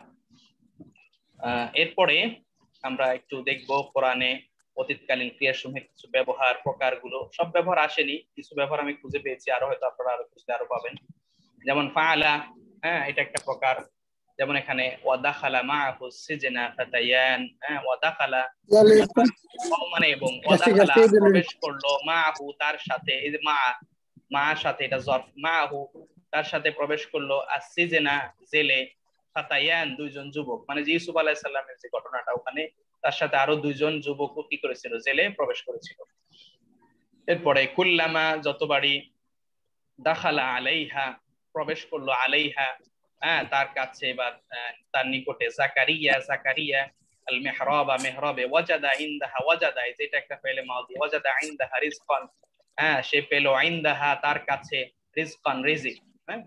এরপরে আমরা একটু দেখব কোরআনে অতীতকালীন ক্রিয়াসমূহের কিছু ব্যবহার প্রকারগুলো। সব ব্যবহার আসেনি কিছু ব্যবহার আমি খুঁজে পেয়েছি আরও হয়তো আপনারা আরও খুঁজলে আরও পাবেন। যেমন ফাআলা হ্যাঁ এটা একটা প্রকার। যেমন এখানে ওয়াদাখালা মাআহু সিজনা ফাতায়ান হ্যাঁ ওয়াদাখালা মানে এবং ওয়াদাখালা প্রবেশ করল মাআহু তার সাথে এই যে মা মা সাথে, এটা জরফ মাআহু তার সাথে প্রবেশ করল আর সিজেনা জেলে ফাতায়ান দুইজন যুবক। মানে যে ইউসুফ আলাইহিস সালামের যে ঘটনাটা ওখানে, তার সাথে আরও দুইজন যুবক কি করেছিল, জেলে প্রবেশ করেছিল। এরপরে কুল্লামা যতবারই দাখালা আলাইহা, প্রবেশ করল আলাইহা হ্যাঁ তার কাছে বা তার নিকটে, জাকারিয়া জাকারিয়া আল মেহরাবা মেহরাবে ওয়াজাদা ইনদাহা ওয়াজাদা যেটা একটা পেলে মাউদি, ওয়াজাদা ইনদাহা রিজকান হ্যাঁ সে পেল ইনদাহা তার কাছে রিজকান রিজিক হ্যাঁ?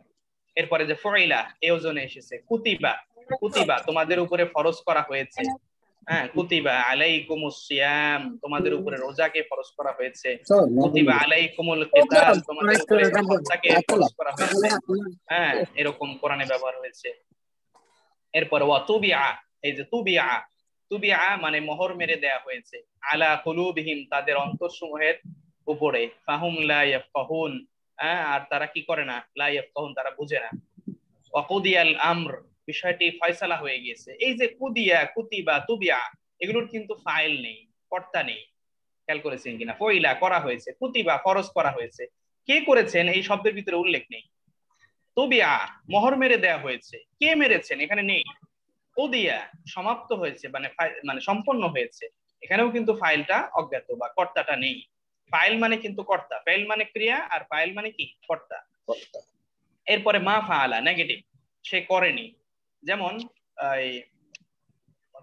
এরপরে যে ফয়লা এই ওজনে এসেছে। কুতিবা কুতিবা তোমাদের উপরে ফরজ করা হয়েছে। হ্যাঁ কুতিবা আলাইকুমুস সিয়াম তোমাদের উপরে রোজাকে ফরজ করা হয়েছে। কুতিবা আলাইকুমুল কিতাল তোমাদের উপরে হত্যাকে ফরজ করা হয়েছে। হ্যাঁ এরকম কোরআনে ব্যবহার হয়েছে। এরপর ওয়া তুবিআ এই যে তুবিআ তুবিআ মানে মোহর মেরে দেয়া হয়েছে। আলা কুলুবিহিম তাদের অন্তরসমূহের উপরে, ফাহুম লা ইয়াফকাহুন হ্যাঁ আর তারা কি করে না? লা ইয়াফকাহুন, তারা বুঝে না। ওয়াকুদিয়াল আমর, বিষয়টি ফয়সালা হয়ে গিয়েছে। এই যে কুদিয়া, কুতিবা, তুবিয়া, এগুলোর কিন্তু ফাইল নেই কর্তা নেই। খেয়াল করেছেন কিনা? ফইলা করা হয়েছে, কুতিবা, ফরজ করা হয়েছে। কে করেছেন? এই শব্দের ভিতরে উল্লেখ নেই। তুবিয়া, মোহর মেরে দেয়া হয়েছে। কে মেরেছেন? এখানে নেই। কুদিয়া সমাপ্ত হয়েছে মানে মানে সম্পন্ন হয়েছে। এখানেও কিন্তু ফাইলটা অজ্ঞাত বা কর্তাটা নেই। ফাইল মানে কিন্তু কর্তা ফাইল মানে ক্রিয়া আর ফাইল মানে কি? কর্তা। এরপরে মা ফাআলা নেগেটিভ সে করেনি। যেমন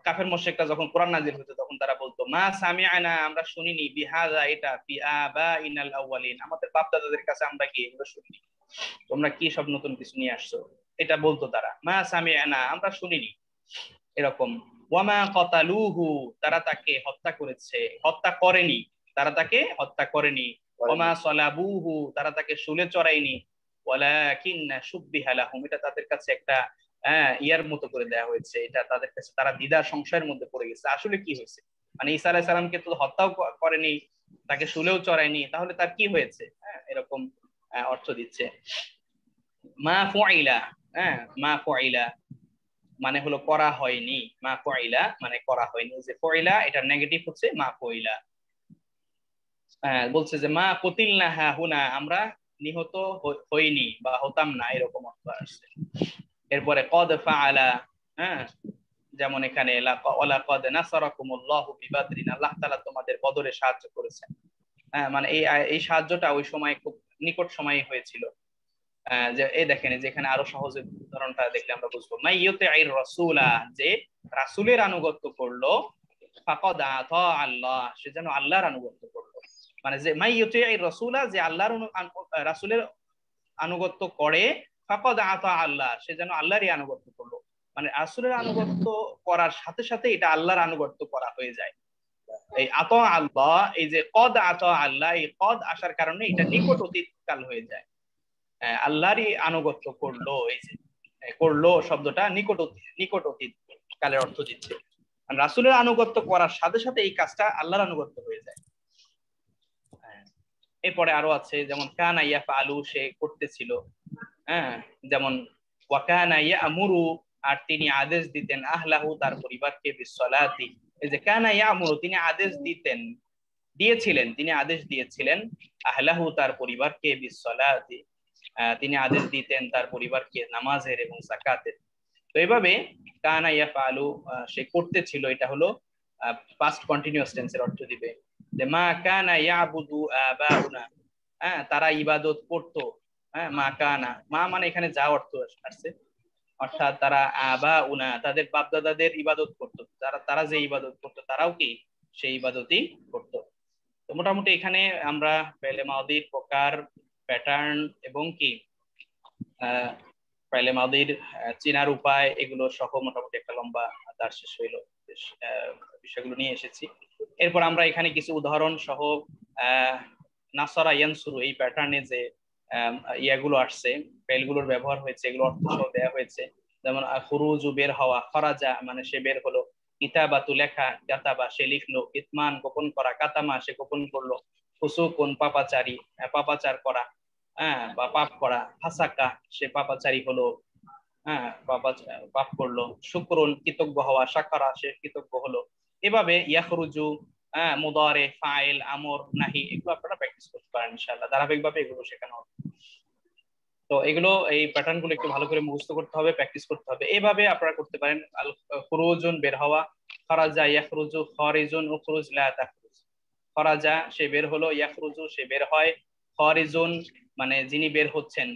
কাফের মোশেকটা যখন কোরআন নাজিল হতো তখন তারা বলতো মা সামিআনা আমরা শুনিনি বিহাজা এটা ফি আবা ইনাল আউয়ালিন আমাদের বাপ দাদাদের কাছে আমরা কি এগুলো শুনিনি? তোমরা কি সব নতুন কিছু নিয়ে আসছো? এটা বলতো তারা মা সামি আয়না আমরা শুনিনি। এরকম ওয়ামা কতালুহু তারা তাকে হত্যা করেছে হত্যা করেনি। তারা তাকে হত্যা করেনি। ওয়ামা সলাবুহু তারা তাকে শুলে চড়ায়নি। ওয়ালাকিন্না সুব্বিহা লাহুম এটা তাদের কাছে একটা হ্যাঁ ইয়ার মতো করে দেওয়া হয়েছে। এটা তাদের কাছে তারা দ্বিধার সংশয়ের মধ্যে পড়ে গেছে। আসলে কি হয়েছে? মানে ঈসা আলাইহিস সালামকে তো হত্যাও করেনি তাকে শুলেও চড়ায়নি। তাহলে তার কি হয়েছে? হ্যাঁ এরকম অর্থ দিচ্ছে। মা ফুআইলা হ্যাঁ মা ফুআইলা মানে হলো করা হয়নি। মা ফুআইলা মানে করা হয়নি। যে ফুআইলা এটা নেগেটিভ হচ্ছে মা ফুআইলা হ্যাঁ বলছে যে, মা, কতিল না হা হুনা আমরা নিহত হইনি বা হতাম না, এরকম অর্থ আসছে। এরপরে, কদ ফাআলা হ্যাঁ যেমন এখানে লাকাদ নাসারাকুমুল্লাহু বিবাদরিন, আল্লাহ তাআলা তোমাদের বদরে সাহায্য করেছেন। হ্যাঁ মানে এই এই সাহায্যটা ওই সময় খুব নিকট সময়ে হয়েছিল। যে, এই দেখেন যেখানে আরও সহজে উদাহরণটা দেখলে আমরা বুঝব। মাই ইউতে আই রাসূলা, যে রাসূলের আনুগত্য করল, ফাকাদ আতা আল্লাহ, সে যেন আল্লাহর আনুগত্য করল। মানে যে মাই ইউতে আই রাসূলা, যে আল্লাহর রাসূলের আনুগত্য করে, ফাকাদ আতা আল্লাহ, সে যেন আল্লাহরই আনুগত্য করল। মানে রাসূলের আনুগত্য করার সাথে সাথে এটা আল্লাহর আনুগত্য করা হয়ে যায়। এই আত আল্লাহ, এই যে কদ আত আল্লাহ, এই কদ আসার কারণে এটা নিকট অতীত কাল হয়ে যায়। আল্লাহরই আনুগত্য করল, এই যে করল শব্দটা নিকট নিকট অতীত কালের অর্থ দিচ্ছে। রাসূলের আনুগত্য করার সাথে সাথে এই কাজটা আল্লাহর আনুগত্য হয়ে যায়। এরপরে আরও আছে, যেমন, কানা ইয়া আলু সে করতেছিল। হ্যাঁ যেমন, ওয়াকানা ইয়া আমুরু আর তিনি আদেশ দিতেন, আহলাহু তার পরিবারকে বিসলাতি এই যে, কানা ইয়া আমুরু তিনি আদেশ দিতেন, দিয়েছিলেন, তিনি আদেশ দিয়েছিলেন, আহলাহু তার পরিবারকে বিসলাতি তিনি আদেশ দিতেন, তার পরিবারকে, নামাজের এবং জাকাতের তো এইভাবে কানা ইয়া আলু সে করতেছিল। এটা হলো পাস্ট কন্টিনিউয়াস টেন্সের অর্থ দিবে। যে মা কানা ইয়াবুদু আবাউনা হ্যাঁ তারা ইবাদত করতো হ্যাঁ মা কানা মা মানে এখানে যা অর্থ আসছে, অর্থাৎ তারা আবা উনা তাদের বাপ দাদাদের ইবাদত করতো, তারা তারা যে ইবাদত করতো, তারাও কি সেই ইবাদতই করতো। তো মোটামুটি এখানে আমরা পেলে মাউদির প্রকার প্যাটার্ন এবং কি পেলে মাউদির চিনার উপায় এগুলো সহ মোটামুটি একটা লম্বা তার শেষ হইল। বিষয়গুলো নিয়ে এসেছি। এরপর আমরা এখানে কিছু উদাহরণ সহ নাসরা ইয়ানসুরু, এই প্যাটার্নে যে ইয়াগুলো আসছে ফেলগুলোর ব্যবহার হয়েছে, এগুলো অর্থ সহ দেওয়া হয়েছে। যেমন খুরুজু বের হওয়া, খরাজা মানে সে বের হলো, কিতাবাতু লেখা, কাতাবা, সে লিখলো, ইতমান গোপন করা, কাতামা, সে গোপন করল, ফুসুকুন, পাপাচারী পাপাচার করা হ্যাঁ বা পাপ করা, ফাসাকা, সে পাপাচারী হলো হ্যাঁ পাপা পাপ করল, শুক্রন, কৃতজ্ঞ হওয়া সাকারা সে কৃতজ্ঞ হলো। এভাবে ইয়াখরুজু হ্যাঁ মুদারে, ফাইল, আমর, নাহি, এগুলো আপনারা প্র্যাকটিস করতে পারেন ইনশাআল্লাহ। ধারাবাহিকভাবে এগুলো শেখানো হবে। তো এগুলো, এই প্যাটার্নগুলো একটু ভালো করে মুখস্থ করতে হবে প্র্যাকটিস করতে হবে। এইভাবে আপনারা করতে পারেন খুরুজুন বের হওয়া, খরাজা ইয়াখরুজু, খরিজুন উখরুজ লা তাখরুজ। খরাজা সে বের হলো, ইয়াখরুজু সে বের হয়, খরিজুন মানে যিনি বের হচ্ছেন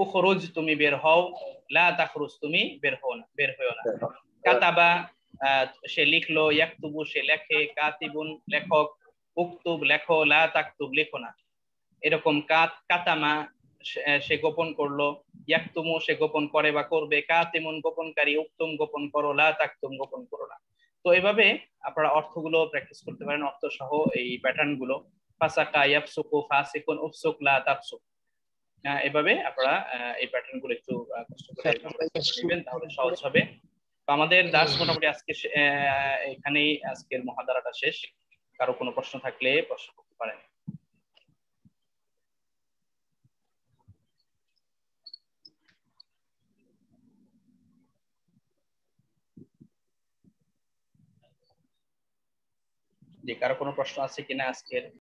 উখরুজ তুমি বের হও লা তাখরুজ তুমি বের হও না বের হও না। কাতাবা সে লিখলো ইয়াকতুবু সে লেখে কাতিবুন লেখক উক্তুব লেখো লা তাকতুব লেখো না। এরকম কাত কাতামা সে- গোপন করল ইয়াকতুমু সে গোপন করে বা করবে কাতিমুন গোপনকারী উক্তুম গোপন করো লা তাকতুম গোপন করো না। তো এভাবে আপনারা অর্থগুলো প্র্যাকটিস করতে পারেন অর্থ সহ এই প্যাটার্নগুলো। ফাসাকা ইয়াফসুকু ফাসিকুন উফসুক লা তাফসুক। এভাবে আপনারা এই প্যাটার্নগুলো একটু কষ্ট করে নেবেন তাহলে সহজ হবে। আমাদের দাস মোটামুটি আজকে এখানেই আজকের মহাদারাটা শেষ। কারও কোনো প্রশ্ন থাকলে প্রশ্ন করতে পারেন। যে কারও কোনো প্রশ্ন আছে কিনা আজকের?